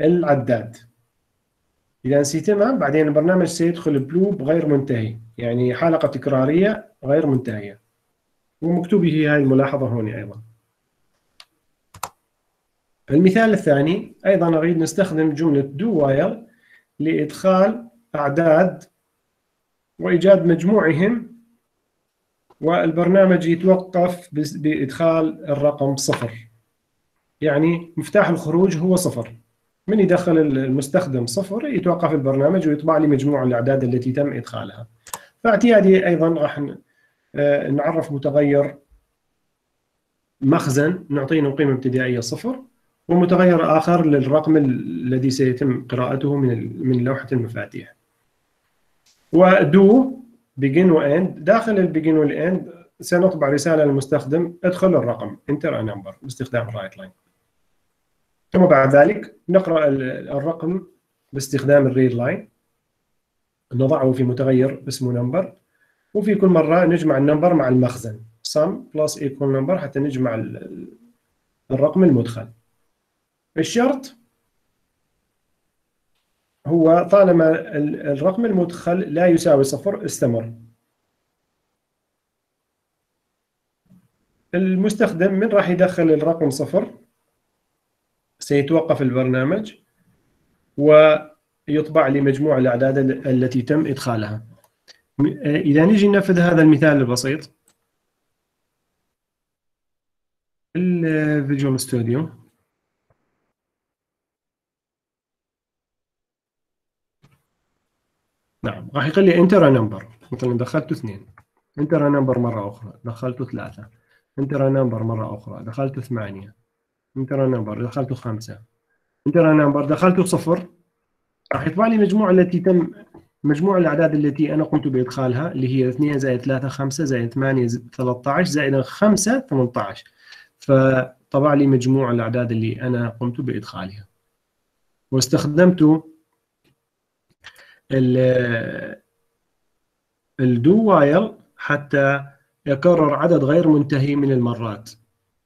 العداد. إذا نسيتها بعدين البرنامج سيدخل بلوب غير منتهي يعني حلقة تكرارية غير منتهية. ومكتوب هي هاي الملاحظة هون أيضا. المثال الثاني أيضا أريد نستخدم جملة do while لإدخال أعداد وإيجاد مجموعهم والبرنامج يتوقف بإدخال الرقم صفر. يعني مفتاح الخروج هو صفر. من يدخل المستخدم صفر يتوقف البرنامج ويطبع لي مجموع الأعداد التي تم إدخالها. فاعتيادي أيضا راح آه، نعرف متغير مخزن نعطيه قيمة ابتدائية صفر ومتغير آخر للرقم الذي سيتم قراءته من من لوحة المفاتيح. ودو begin واند داخل البيجن والاند سنطبع رسالة للمستخدم. ادخل الرقم. Enter number. باستخدام ال write line ثم بعد ذلك نقرأ ال- الرقم باستخدام ال read line نضعه في متغير اسمه number وفي كل مرة نجمع ال number مع المخزن. sum plus equal number حتى نجمع ال- الرقم المدخل. الشرط هو طالما ال- الرقم المدخل لا يساوي صفر استمر. المستخدم من راح يدخل الرقم صفر؟ سيتوقف البرنامج ويطبع لي مجموع الأعداد ال- التي تم إدخالها. إذا نجي ننفذ هذا المثال البسيط. ال Visual Studio. نعم. راح يقول لي enter number. مثلا دخلت اثنين. enter number مرة أخرى. دخلت ثلاثة. enter number مرة أخرى. دخلت ثمانية. enter number. دخلت خمسة. enter number. دخلت صفر. راح يطبع لي مجموع التي تم مجموع الأعداد التي أنا قمت بإدخالها اللي هي 2 زائد 3 5 زائد 8 زائد 13 زائد 5 18 فطبع لي مجموع الأعداد اللي أنا قمت بإدخالها. واستخدمت الدو وايل حتى يكرر عدد غير منتهي من المرات.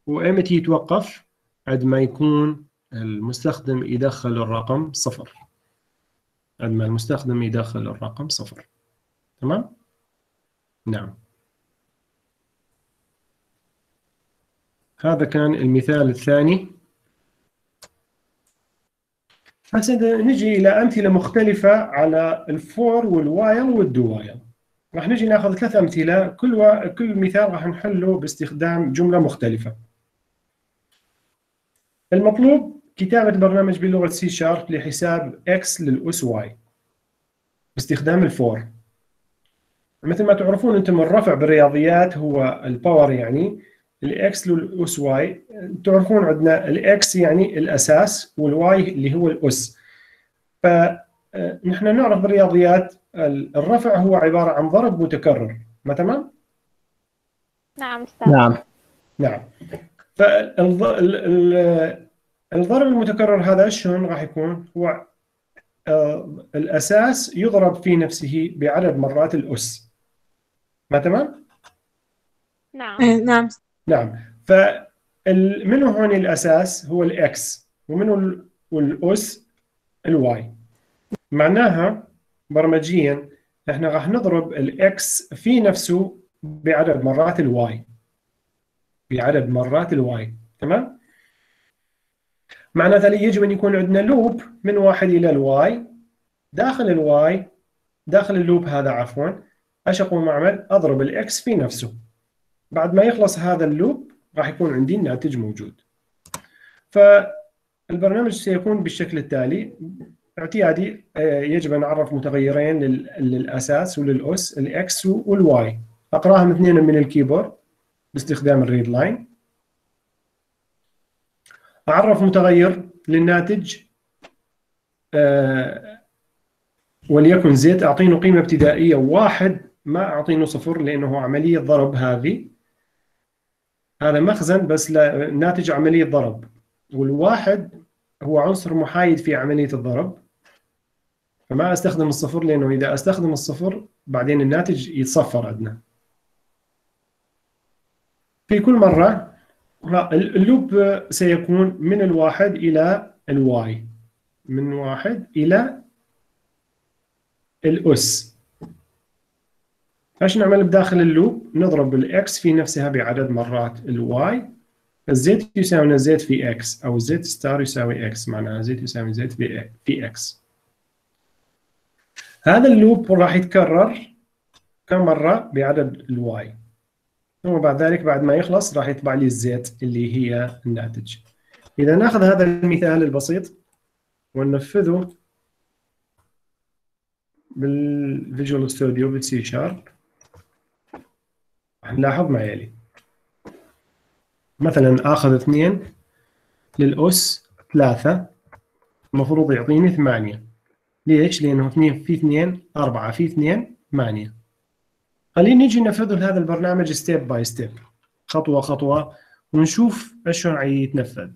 وإمتى يتوقف عندما يكون المستخدم يدخل الرقم صفر. عندما المستخدم يدخل الرقم صفر. تمام؟ نعم. هذا كان المثال الثاني. هسه نجي إلى أمثلة مختلفة على ال for وال while وال do while راح نجي ناخذ ثلاث أمثلة كل و... كل مثال راح نحله باستخدام جملة مختلفة. المطلوب كتابة برنامج بلغة C Sharp لحساب x للأس y. باستخدام ال for. مثل ما تعرفون أنتم الرفع بالرياضيات هو ال power يعني. ال x للأس y. تعرفون عندنا ال x يعني الأساس وال y اللي هو الأس. فنحن نعرف بالرياضيات الرفع هو عبارة عن ضرب متكرر. ما تمام؟ نعم أستاذ. نعم. نعم. فالضرب المتكرر هذا شلون راح يكون؟ هو آه، الأساس يضرب في نفسه بعدد مرات الأس. ما تمام؟ نعم. إيه، نعم. نعم. فمنه هون الأساس؟ هو الإكس ومنه ال- والأس؟ الواي معناها برمجيا إحنا راح نضرب ال x في نفسه بعدد مرات ال y بعدد مرات ال y تمام؟ معناتها يجب أن يكون عندنا loop من واحد إلى ال y داخل ال y داخل ال loop هذا عفوا إيش اقوم اعمل؟ أضرب ال x في نفسه. بعد ما يخلص هذا ال loop راح يكون عندي الناتج موجود. فالبرنامج سيكون بالشكل التالي. اعتيادي آه، يجب أن أعرف متغيرين لل- للأساس وللأس ال x وال y. أقراهم اثنين من ال keyboard باستخدام ال read line. أعرف متغير للناتج آه، وليكن z أعطينه قيمة ابتدائية واحد ما أعطينه صفر لأنه عملية ضرب هذه. هذا مخزن بس ناتج عملية ضرب. والواحد هو عنصر محايد في عملية الضرب. فما أستخدم الصفر لأنه إذا أستخدم الصفر بعدين الناتج يتصفر عندنا. في كل مرة ال loop سيكون من الواحد إلى ال y من واحد إلى الأس. إيش نعمل بداخل ال loop؟ نضرب ال x في نفسها بعدد مرات ال y الزيت يساوي زيت في إكس أو زيت ستار يساوي إكس معناها زيت يساوي زيت في إكس هذا اللوب راح يتكرر كم مرة؟ بعدد ال y ثم بعد ذلك بعد ما يخلص راح يطبع لي ال z اللي هي الناتج. إذا نأخذ هذا المثال البسيط وننفذه بال Visual Studio بال C Sharp. نلاحظ ما يلي. مثلا آخذ اثنين للأس ثلاثة المفروض يعطيني ثمانية. ليش؟ لأنه اثنين في اثنين أربعة في اثنين ثمانية. خلينا نيجي ننفذ هذا البرنامج step by step خطوة خطوة ونشوف إيش شلون يتنفذ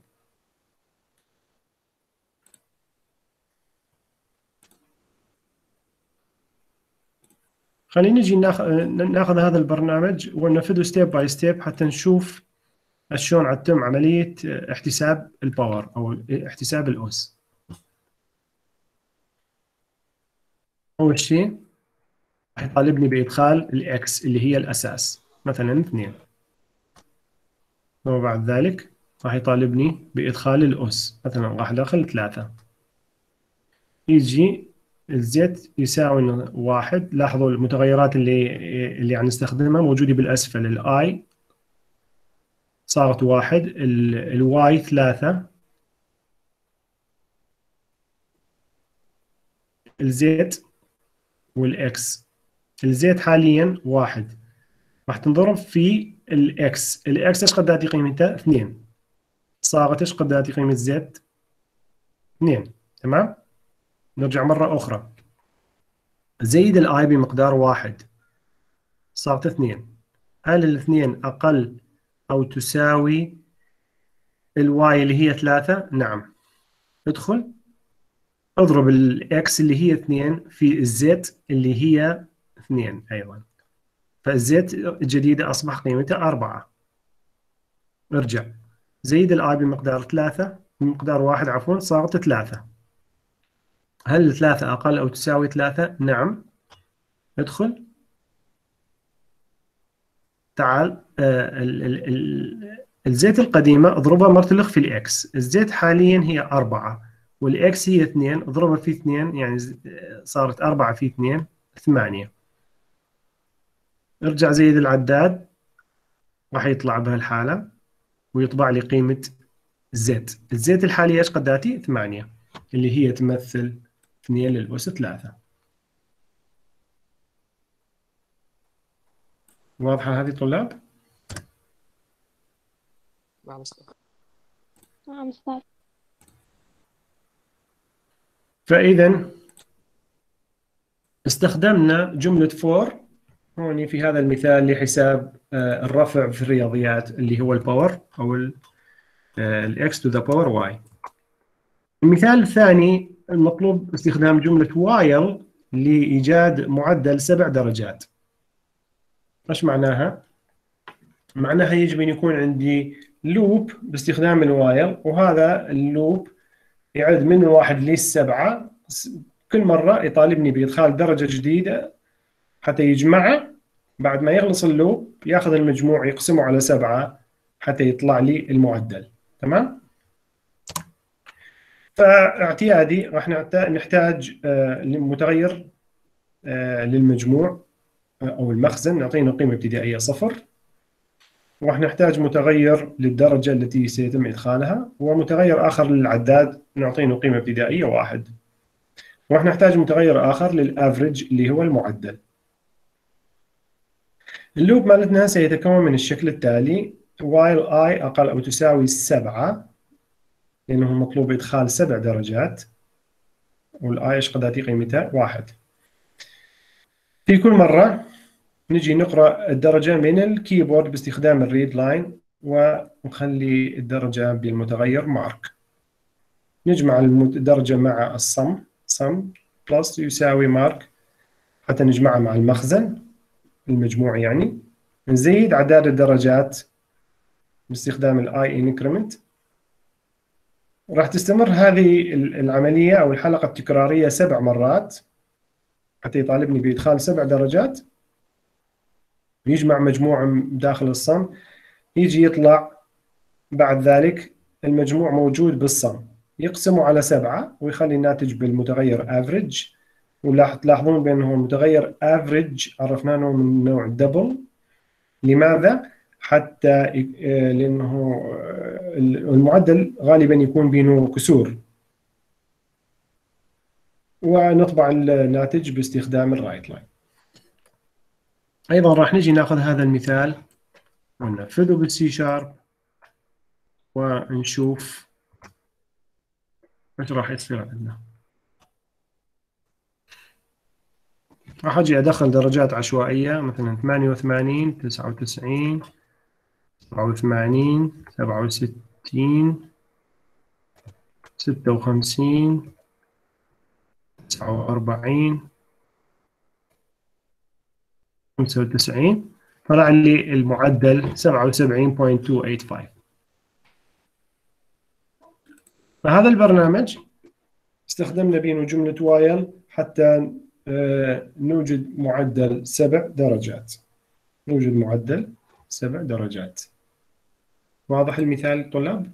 خلينا نجي ناخذ هذا البرنامج وننفذه step by step حتى نشوف شلون تتم عملية احتساب ال power أو احتساب الأس أول شيء راح يطالبني بإدخال ال x اللي هي الاساس مثلا اثنين. وبعد ذلك راح يطالبني بإدخال الاس مثلا راح أدخل ثلاثة. يجي ال z يساوي واحد. لاحظوا المتغيرات اللي اللي عم نستخدمها موجودة بالأسفل. الاي صارت واحد. الواي ثلاثة. الزيت والاكس الزيت حاليا واحد. راح تنضرب في الاكس الاكس إيش قد تعطي قيمتها؟ اثنين. صارت إيش قد تعطي قيمة z اثنين. تمام؟ نرجع مرة أخرى. زيد ال i بمقدار واحد. صارت اثنين. هل الاثنين أقل أو تساوي ال y اللي هي ثلاثة؟ نعم. ادخل اضرب ال x اللي هي اثنين في ال z اللي هي اثنين أيضا. فال z الجديدة أصبح قيمتها أربعة. ارجع. زيد ال i بمقدار ثلاثة. بمقدار واحد عفوا صارت ثلاثة. هل ثلاثة أقل أو تساوي ثلاثة؟ نعم. ادخل. تعال آه ال ال ال الزيت القديمة اضربها مرتلخ في الإكس. الزيت حاليا هي أربعة والإكس هي اثنين اضربها في اثنين يعني صارت أربعة في اثنين ثمانية. ارجع زيد العداد. راح يطلع بهالحالة ويطبع لي قيمة الزيت الزيت الحالية إيش قداتي؟ ثمانية اللي هي تمثل اثنين للأس ثلاثة واضحة هذه طلاب؟ نعم أستاذ نعم أستاذ فإذا استخدمنا جملة for هون في هذا المثال لحساب آه، الرفع في الرياضيات اللي هو ال power أو ال x to the power y المثال الثاني المطلوب استخدام جملة while لإيجاد معدل سبع درجات إيش معناها؟ معناها يجب أن يكون عندي loop باستخدام ال while وهذا ال loop يعد من الواحد للسبعة كل مرة يطالبني بإدخال درجة جديدة حتى يجمعها بعد ما يخلص اللوب يأخذ المجموع يقسمه على سبعة حتى يطلع لي المعدل تمام؟ فاعتيادي راح نحتاج آه، متغير آه، للمجموع آه، أو المخزن. نعطينا قيمة ابتدائية صفر. وراح نحتاج متغير للدرجة التي سيتم إدخالها ومتغير آخر للعداد. نعطينا قيمة ابتدائية واحد. وراح نحتاج متغير آخر لل average اللي هو المعدل. ال loop مالتنا سيتكون من الشكل التالي. while i أقل أو تساوي سبعة. لأنه مطلوب إدخال سبع درجات وال i إيش قد قيمتها؟ واحد. في كل مرة نجي نقرأ الدرجة من الكيبورد باستخدام ال read line ونخلي الدرجة بالمتغير mark. نجمع الدرجة مع ال sum sum plus يساوي mark حتى نجمعها مع المخزن المجموع يعني. نزيد عدد الدرجات باستخدام ال i increment راح تستمر هذه العملية أو الحلقة التكرارية سبع مرات حتى يطالبني بإدخال سبع درجات. يجمع مجموع داخل ال sum. يجي يطلع بعد ذلك المجموع موجود بال sum. يقسمه على سبعة ويخلي الناتج بالمتغير average. وتلاحظون بأنه المتغير average عرفنا أنه من نوع double لماذا؟ حتى آه، لأنه آه، المعدل غالبا يكون بينه كسور. ونطبع الناتج باستخدام ال write line. أيضا راح نجي نأخذ هذا المثال وننفذه بالسي شارب ونشوف إيش راح يصير عندنا. راح أجي أدخل درجات عشوائية مثلا 88 99 87 67 56 49 95 طلع لي المعدل 77.285 فهذا البرنامج استخدمنا به جملة وايل حتى آه، نوجد معدل سبع درجات. نوجد معدل سبع درجات. واضح المثال طلاب؟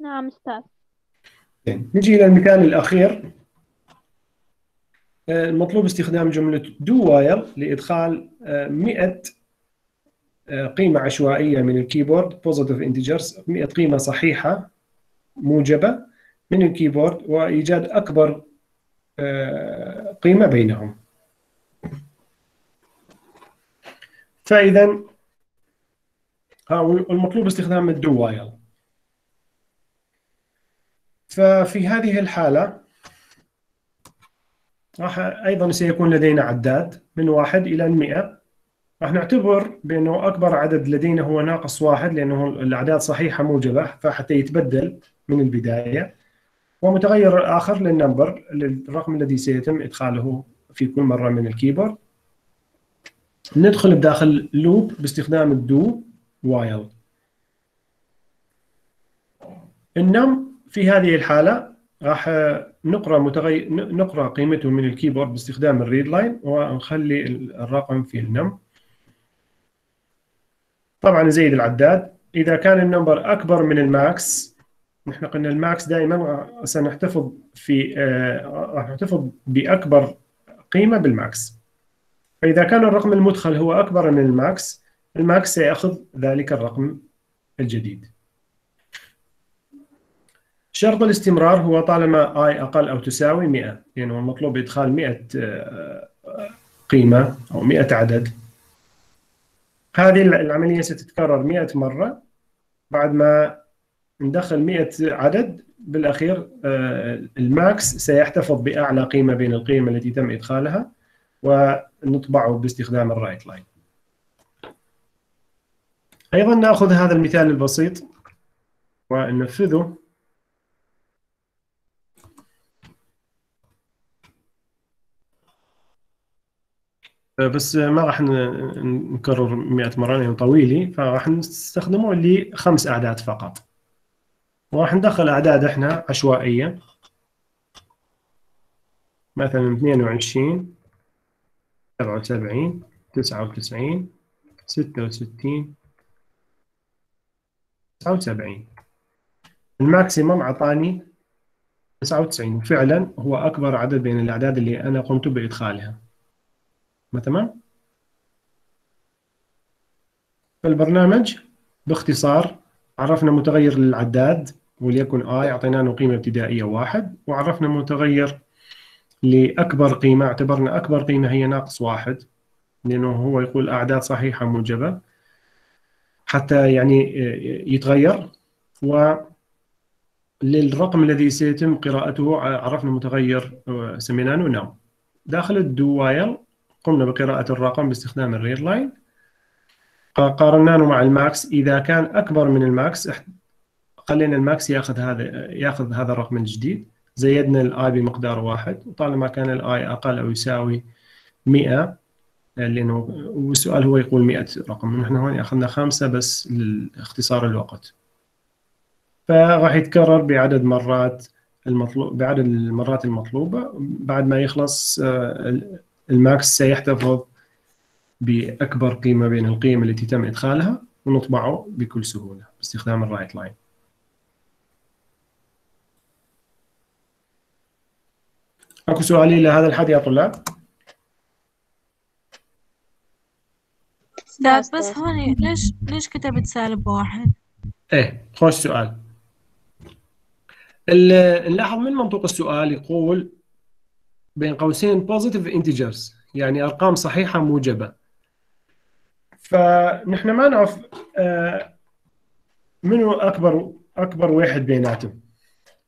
نعم أستاذ. نجي إلى المثال الأخير. آه، المطلوب استخدام جملة do while لإدخال آه، 100 آه، قيمة عشوائية من الكيبورد positive integers 100 قيمة صحيحة موجبة من الكيبورد وإيجاد أكبر آه، قيمة بينهم. فإذا المطلوب استخدام ال do while ففي هذه الحالة راح أيضا سيكون لدينا عداد من واحد إلى المئة راح نعتبر بأنه أكبر عدد لدينا هو ناقص واحد لأنه الأعداد صحيحة موجبة فحتى يتبدل من البداية. ومتغير آخر لل number للرقم الذي سيتم إدخاله في كل مرة من الكيبورد. ندخل بداخل loop باستخدام ال do while ال num في هذه الحالة راح نقرأ متغير نقرأ قيمته من الكيبورد باستخدام ال read line ونخلي الرقم في ال num. طبعا نزيد العداد. إذا كان ال number أكبر من ال max نحن قلنا ال max دائما سنحتفظ في آه، راح نحتفظ بأكبر قيمة بال max. فإذا كان الرقم المدخل هو أكبر من ال max ال max سيأخذ ذلك الرقم الجديد. شرط الاستمرار هو طالما i أقل أو تساوي 100 لأنه المطلوب إدخال 100 آه، قيمة أو 100 عدد. هذه العملية ستتكرر 100 مرة بعد ما ندخل 100 عدد. بالأخير آه، ال max سيحتفظ بأعلى قيمة بين القيم التي تم إدخالها. ونطبعه باستخدام ال write line أيضا نأخذ هذا المثال البسيط وننفذه. بس ما راح نكرر 100 مرة لأنه طويلة فراح نستخدمه لخمس أعداد فقط. وراح ندخل أعداد إحنا عشوائية. مثلا 22 77 99 66 79 الماكسيمم أعطاني 99 وفعلا هو أكبر عدد بين الأعداد اللي أنا قمت بإدخالها. ما تمام؟ فالبرنامج باختصار عرفنا متغير للعداد وليكن i اعطينا له قيمة ابتدائية واحد وعرفنا متغير لأكبر قيمة اعتبرنا أكبر قيمة هي ناقص واحد لأنه هو يقول أعداد صحيحة موجبة حتى يعني يتغير. و للرقم الذي سيتم قراءته عرفنا متغير سميناه num داخل ال do while قمنا بقراءة الرقم باستخدام ال read line. قارناه مع ال max. إذا كان أكبر من ال max خلينا ال max ياخذ هذا ياخذ هذا الرقم الجديد. زيدنا ال i بمقدار واحد وطالما كان ال i أقل أو يساوي 100 لأنه والسؤال هو يقول 100 رقم. نحن هون أخذنا خمسة بس لاختصار الوقت. فراح يتكرر بعدد مرات المطلوب بعدد المرات المطلوبة. بعد ما يخلص ال max سيحتفظ بأكبر قيمة بين القيم التي تم إدخالها ونطبعه بكل سهولة باستخدام ال write line أكو سؤال إلى هذا الحد يا طلاب. لا بس هون ليش ليش كتبت سالب واحد؟ إيه خوش سؤال. ال- نلاحظ من منطوق السؤال يقول بين قوسين positive integers يعني أرقام صحيحة موجبة. فنحن ما نعرف آه، منو أكبر أكبر واحد بيناتهم.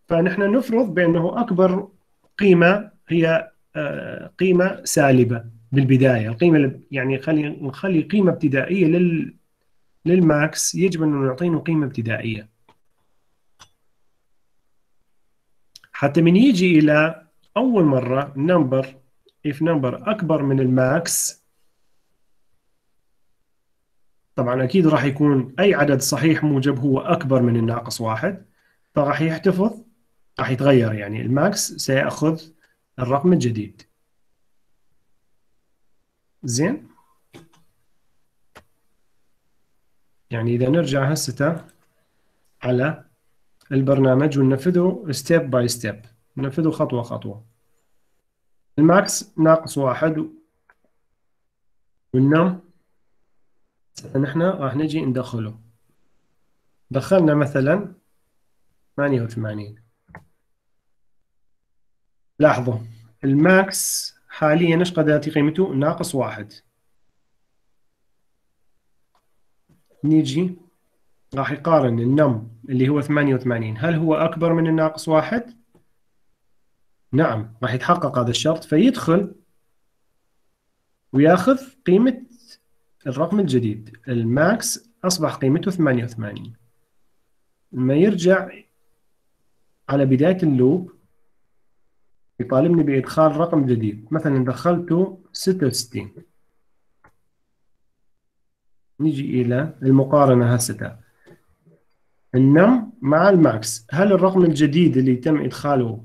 فنحن نفرض بأنه أكبر قيمة هي آه، قيمة سالبة بالبداية. القيمة يعني خلي نخلي قيمة ابتدائية لل للماكس. يجب انه نعطينه قيمة ابتدائية. حتى من يجي إلى أول مرة number if number أكبر من ال max طبعا أكيد راح يكون أي عدد صحيح موجب هو أكبر من الناقص واحد فراح يحتفظ راح يتغير يعني. ال max سيأخذ الرقم الجديد. زين. يعني إذا نرجع هسه على البرنامج وننفذه step by step ننفذه خطوة خطوة. ال max ناقص واحد وال num نحن راح نجي ندخله. دخلنا مثلا 88 لاحظوا ال max حاليا إيش قد يأتي قيمته؟ ناقص واحد. نيجي راح يقارن النم اللي هو 88 هل هو أكبر من الناقص واحد؟ نعم راح يتحقق هذا الشرط فيدخل ويأخذ قيمة الرقم الجديد. الماكس أصبح قيمته 88 لما يرجع على بداية اللوب يطالبني بإدخال رقم جديد. مثلا دخلته 66 نيجي إلى المقارنة هسه. ال num مع ال max. هل الرقم الجديد اللي تم إدخاله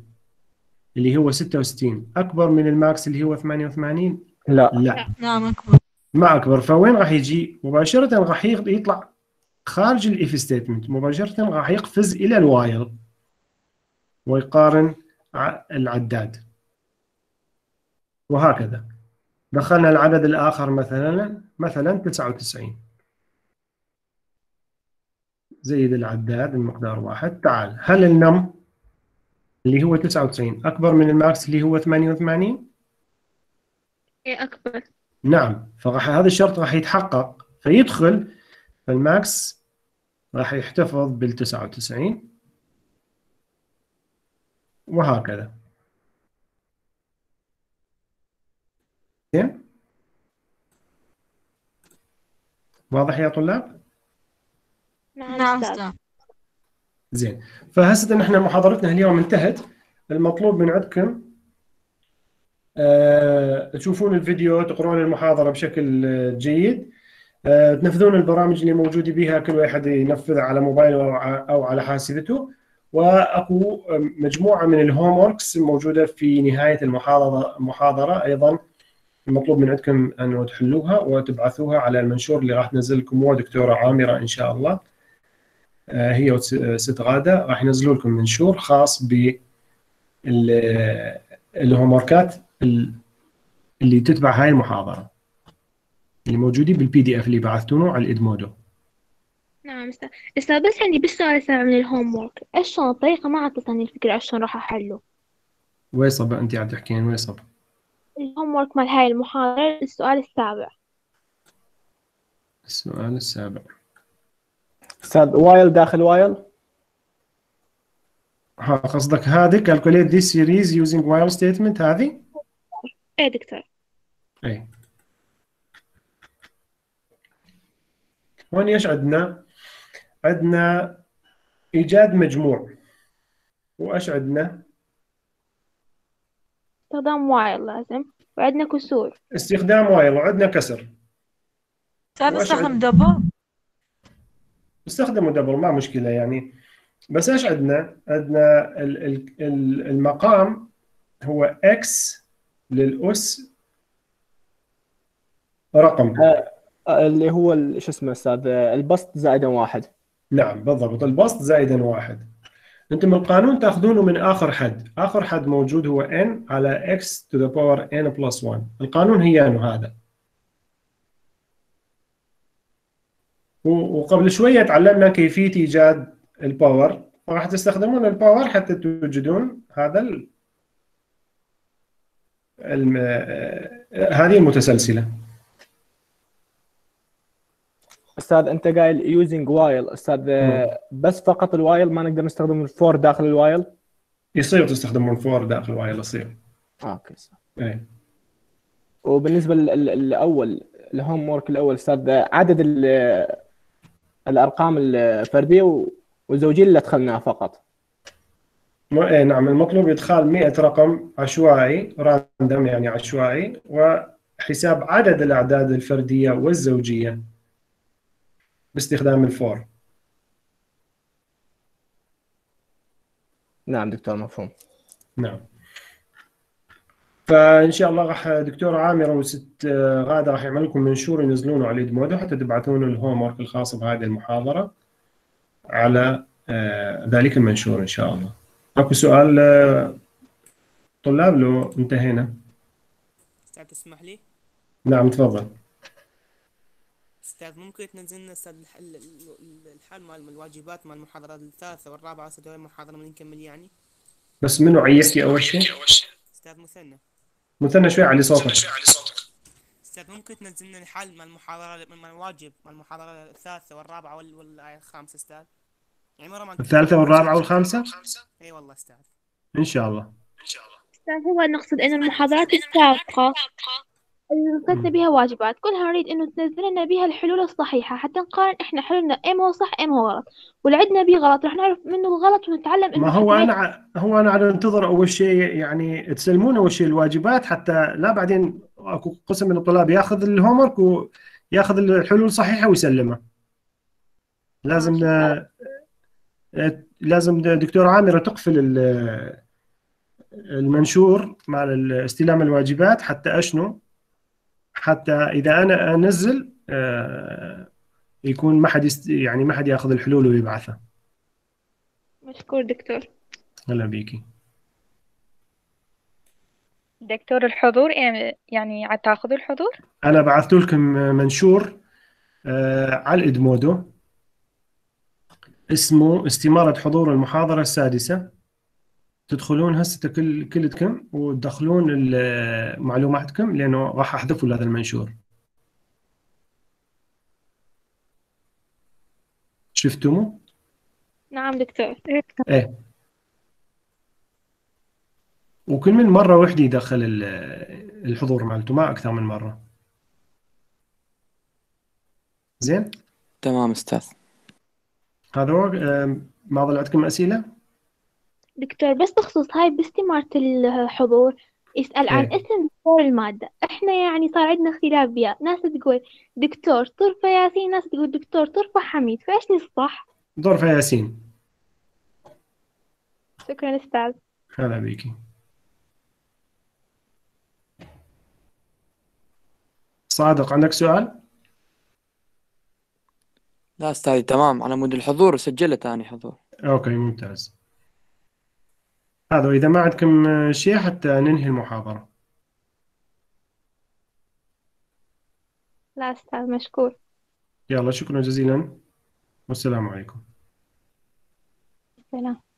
اللي هو 66 أكبر من ال max اللي هو 88 لا. لا. نعم أكبر. ما أكبر. فوين راح يجي؟ مباشرة راح يطلع خارج ال if statement مباشرة راح يقفز إلى ال while ويقارن العداد. وهكذا. دخلنا العدد الآخر مثلا مثلا 99 زيد العداد المقدار واحد. تعال. هل ال num اللي هو 99 أكبر من ال max اللي هو 88 إيه أكبر. نعم. فراح هذا الشرط راح يتحقق. فيدخل فال max راح يحتفظ بال 99 وهكذا. زين؟ واضح يا طلاب؟ نعم أستاذ. زين. فهسه نحن محاضرتنا اليوم انتهت. المطلوب من عندكم آه، تشوفون الفيديو تقرون المحاضرة بشكل آه، جيد. آه، تنفذون البرامج اللي موجودة بها كل واحد ينفذها على موبايله أو على حاسبته. وأكو مجموعة من ال homeworks موجودة في نهاية المحاضرة المحاضرة أيضا. المطلوب من عندكم أن تحلوها وتبعثوها على المنشور اللي راح تنزل لكم هو دكتورة عامرة إن شاء الله. آه، هي و ست غادة. راح ينزلوا لكم منشور خاص ب ال homework ات اللي تتبع هاي المحاضرة. اللي موجودين بال PDF اللي بعثتونه على ال Edmodo. نعم أستاذ. أستاذ بس عندي بس سؤال من الهوم وورك إيش شلون الطريقة؟ ما أعطتني الفكرة إيش شلون راح أحله. ويصب أنت عم تحكين ويصب الهوم وورك مال هاي المحاضرة السؤال السابع. السؤال السابع. أستاذ وايل داخل وايل؟ ها قصدك هذه calculate this series using while statement هذه؟ إيه دكتور. اي هون إيش عندنا؟ عندنا إيجاد مجموع. وإيش عندنا؟ استخدام while لازم. وعندنا كسور. استخدام while. وعندنا كسر. وإيش استخدم؟ double؟ استخدموا double ما مشكلة يعني. بس إيش عندنا؟ عندنا ال- ال- ال- المقام هو x للأس رقم. آه، اللي هو ال- شو اسمه أستاذ؟ آه، البسط زائدا واحد. نعم بالضبط. البسط زائدا واحد. أنتم القانون تأخذونه من آخر حد. آخر حد موجود هو n على x to the power n plus 1 القانون هي أنه هذا. وقبل شوية تعلمنا كيفية إيجاد ال power راح تستخدمون ال power حتى توجدون هذا ال... الم... هذه المتسلسلة. أستاذ أنت قايل using while أستاذ بس فقط ال while ما نقدر نستخدم ال for داخل ال while يصير تستخدمون for داخل while يصير. okay. إيه. وبالنسبة لل- الأول ال homework الأول أستاذ عدد ال- الأرقام الفردية والزوجيه اللي دخلناها فقط. إيه نعم المطلوب إدخال 100 رقم عشوائي random يعني عشوائي وحساب عدد الأعداد الفردية والزوجية. باستخدام ال for نعم دكتور مفهوم. نعم. فإن شاء الله راح دكتور عامر وست آه، غادة راح يعمل لكم منشور ينزلونه على ال Edmodo حتى تبعثون ال homework الخاص بهذه المحاضرة على آه، ذلك المنشور إن شاء الله. أكو سؤال آه، طلاب لو انتهينا؟ تسمح لي؟ نعم تفضل. أستاذ ممكن تنزل لنا أستاذ ال- الحال مال الواجبات مال المحاضرة الثالثة والرابعة أستاذ وين المحاضرة من نكمل يعني؟ بس منو عيحكي أول شيء؟ أستاذ مثنى مثنى شوي علي صوتك. أستاذ ممكن تنزل لنا الحال مال المحاضرة مال الواجب مال المحاضرة الثالثة والرابعة وال- والآية الخامسة أستاذ؟ يعني مرة ما الثالثة والرابعة والخامسة؟ إي والله أستاذ. إن شاء الله. أستاذ هو نقصد إنه المحاضرات السابقة. اللي نزلنا بها واجبات. كلها نريد إنه تنزل لنا بها الحلول الصحيحة. حتى نقارن إحنا حلولنا إيه هو صح إيه هو غلط. واللي عندنا بيه غلط. رح نعرف منه الغلط ونتعلم إنه ما هو حكمية- أنا ع- هو أنا على انتظر أول شيء يعني تسلمون أول شيء الواجبات حتى لا بعدين أكو قسم من الطلاب ياخذ الهوم ورك وياخذ الحلول الصحيحة ويسلمها. لازم آه، آه، لازم دكتور عامرة تقفل ال- المنشور مع استلام الواجبات حتى أشنو؟ حتى إذا أنا أنزل آه، يكون ما حد يست... يعني ما حد يأخذ الحلول ويبعثها. مشكور دكتور. هلا بيكي دكتور الحضور إيه- يعني عاد تأخذوا الحضور؟ أنا بعثت لكم منشور آه، على الادمودو اسمه استمارة حضور المحاضرة السادسة. تدخلون هسه كل كلتكم وتدخلون معلوماتكم لأنه راح أحذفه لهذا المنشور. شفتموه؟ نعم دكتور. إيه. وكل من مرة وحدة يدخل ال- الحضور مالته ما أكثر من مرة. زين؟ تمام أستاذ. هذا هو ما ظل عندكم أسئلة؟ دكتور بس بخصوص هاي باستمارة الحضور يسأل عن إيه. اسم دكتور المادة. إحنا يعني صار عندنا خلاف بيها. ناس تقول دكتور طرفة ياسين ناس تقول دكتور طرفة حميد. فإيش الصح ظرف ياسين. شكرا أستاذ. هلا بيكي صادق عندك سؤال؟ لا أستاذ تمام. على مود الحضور سجله ثاني حضور. okay ممتاز. هذا إذا ما عندكم شيء حتى ننهي المحاضرة. لا أستاذ مشكور. يلا شكرا جزيلا. والسلام عليكم. سلام